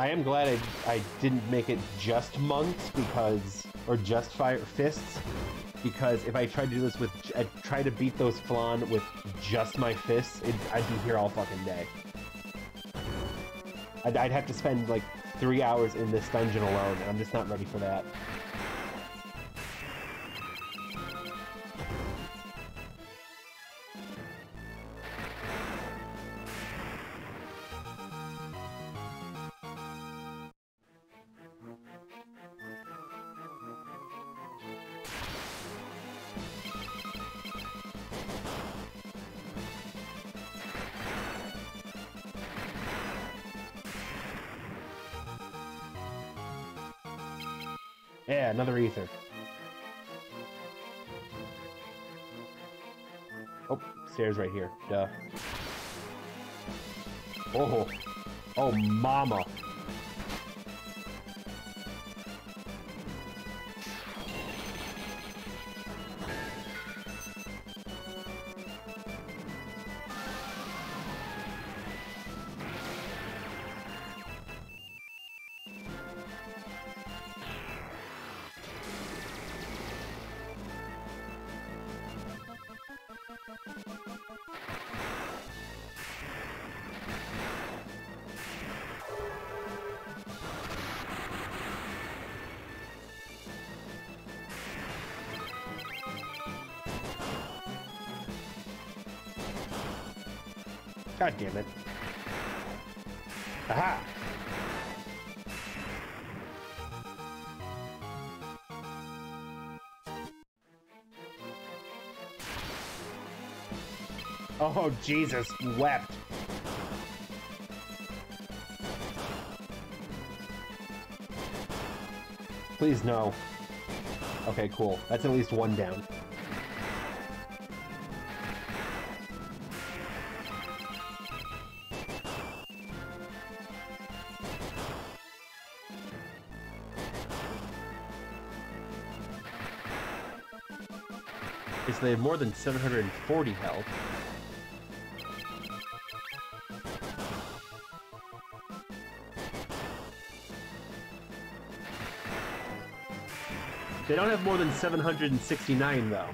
I am glad I, I didn't make it just monks because, or just fire fists, because if I tried to do this with, I try to beat those flan with just my fists, it, I'd be here all fucking day. I'd, I'd have to spend like three hours in this dungeon alone, and I'm just not ready for that. Yeah, another ether. Oh, stairs right here. Duh. Oh. Oh, mama. God damn it. Aha! Oh, Jesus, wept. Please, no. Okay, cool. That's at least one down. They have more than 740 health. They don't have more than 769, though.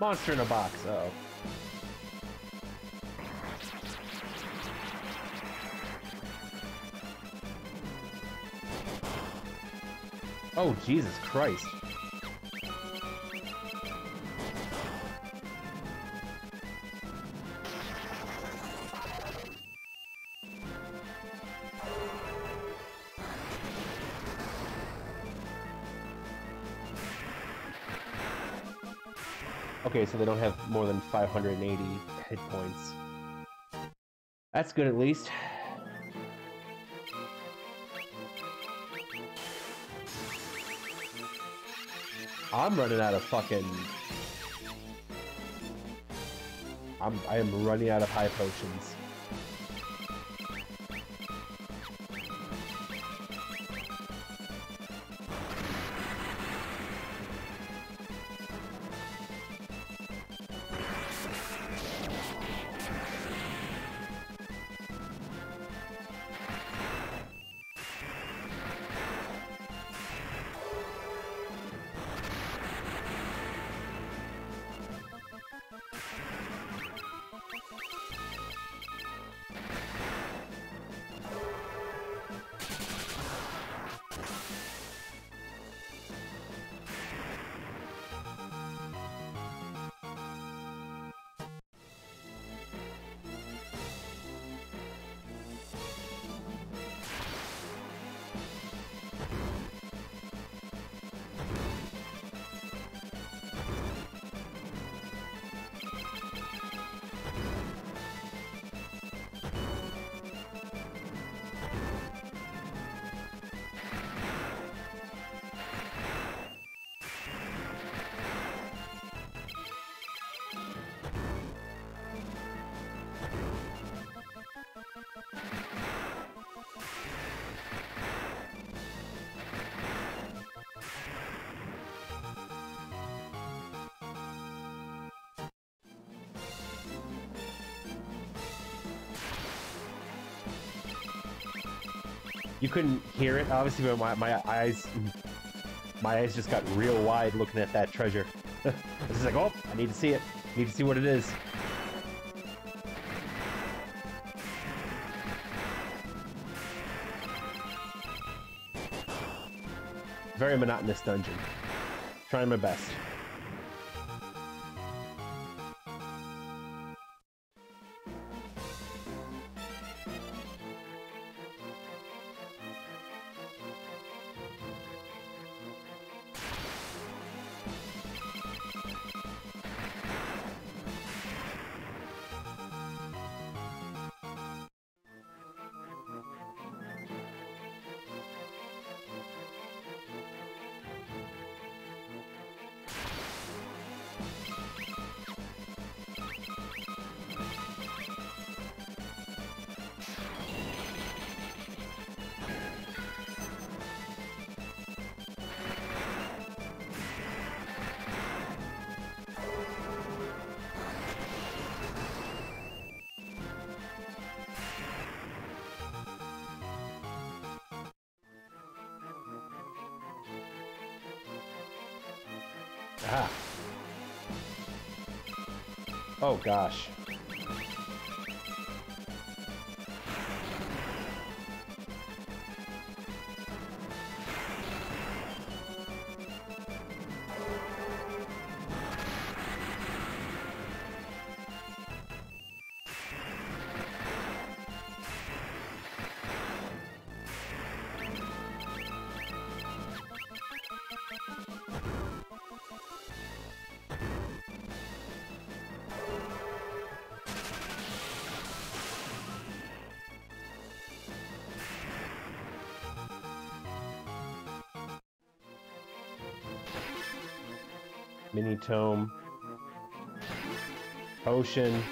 Monster in a box, uh oh. Oh, Jesus Christ. So they don't have more than 580 hit points. That's good at least. I'm running out of fucking... I'm, I am running out of high potions. Hear it, obviously, but my, my eyes my eyes just got real wide looking at that treasure. (laughs) I was just like, oh, I need to see it. I need to see what it is. Very monotonous dungeon. Trying my best. Ah. Oh gosh. Tome, potion,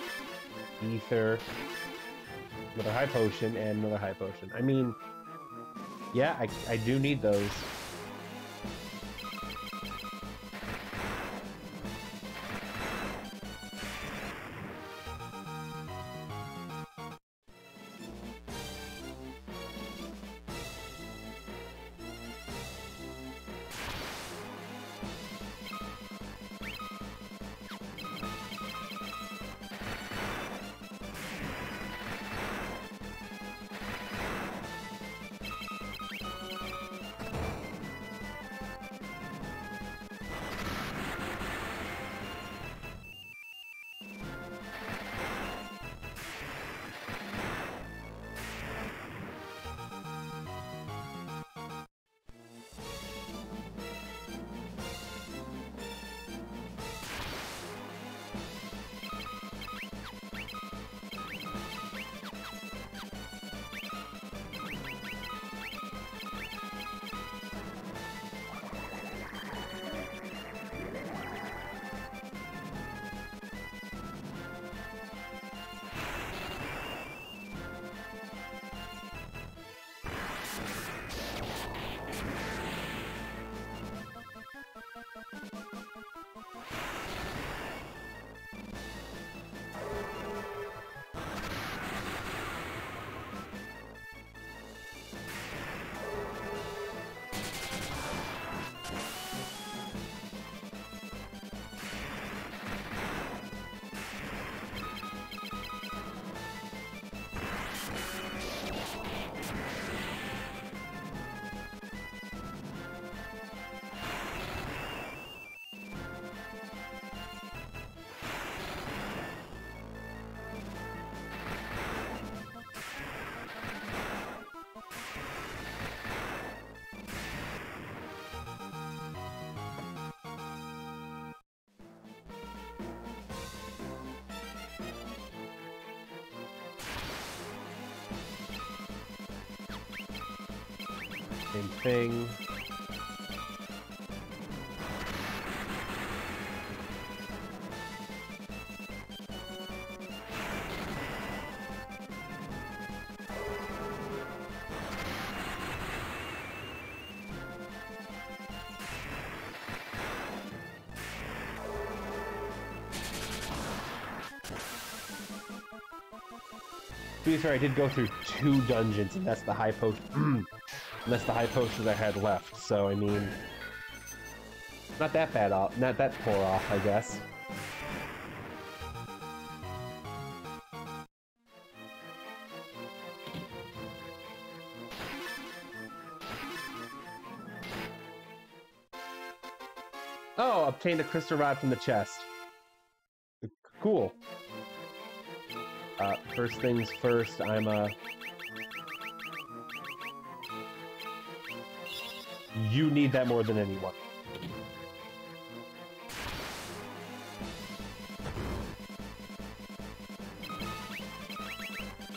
ether, another high potion, and another high potion. I mean, yeah, I, I do need those. Same thing. To be fair, I did go through two dungeons, and that's the high post. (clears throat) and that's the high potions I had left. So I mean, not that bad off, not that poor off, I guess. Oh, obtained a crystal rod from the chest. Cool. Uh, first things first, I'm a... You need that more than anyone.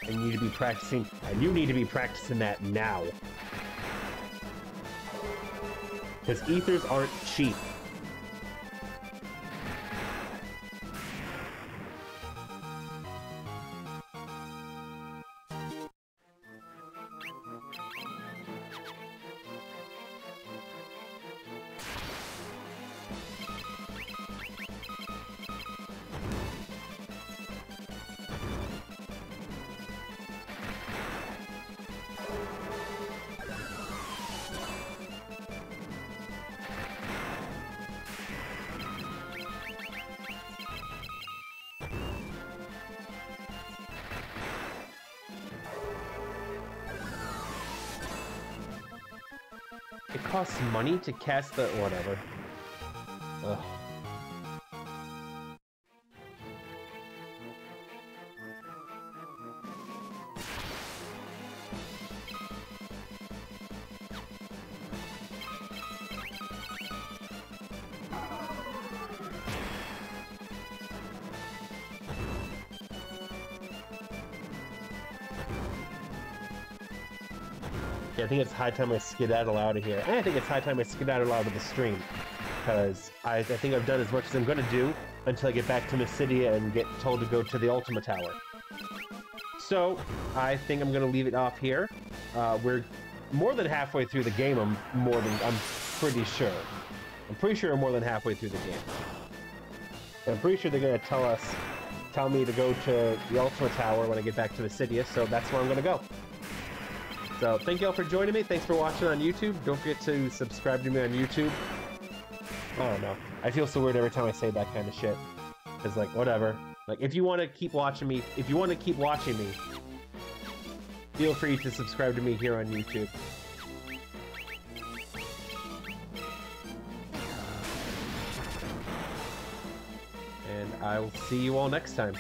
I need to be practicing, and you need to be practicing that now. Because ethers aren't cheap. Costs money to cast the whatever. Think it's high time I skedaddle out of here. And I think it's high time I skedaddle out of the stream. Because I, I think I've done as much as I'm going to do until I get back to Mysidia and get told to go to the Ultima Tower. So, I think I'm going to leave it off here. Uh, we're more than halfway through the game, I'm more than, I'm pretty sure. I'm pretty sure I'm more than halfway through the game. I'm pretty sure they're going to tell us, tell me to go to the Ultima Tower when I get back to Mysidia, so that's where I'm going to go. So thank you all for joining me. Thanks for watching on YouTube. Don't forget to subscribe to me on YouTube. I don't know. I feel so weird every time I say that kind of shit. It's like, whatever. Like, if you want to keep watching me, if you want to keep watching me, feel free to subscribe to me here on YouTube. And I will see you all next time.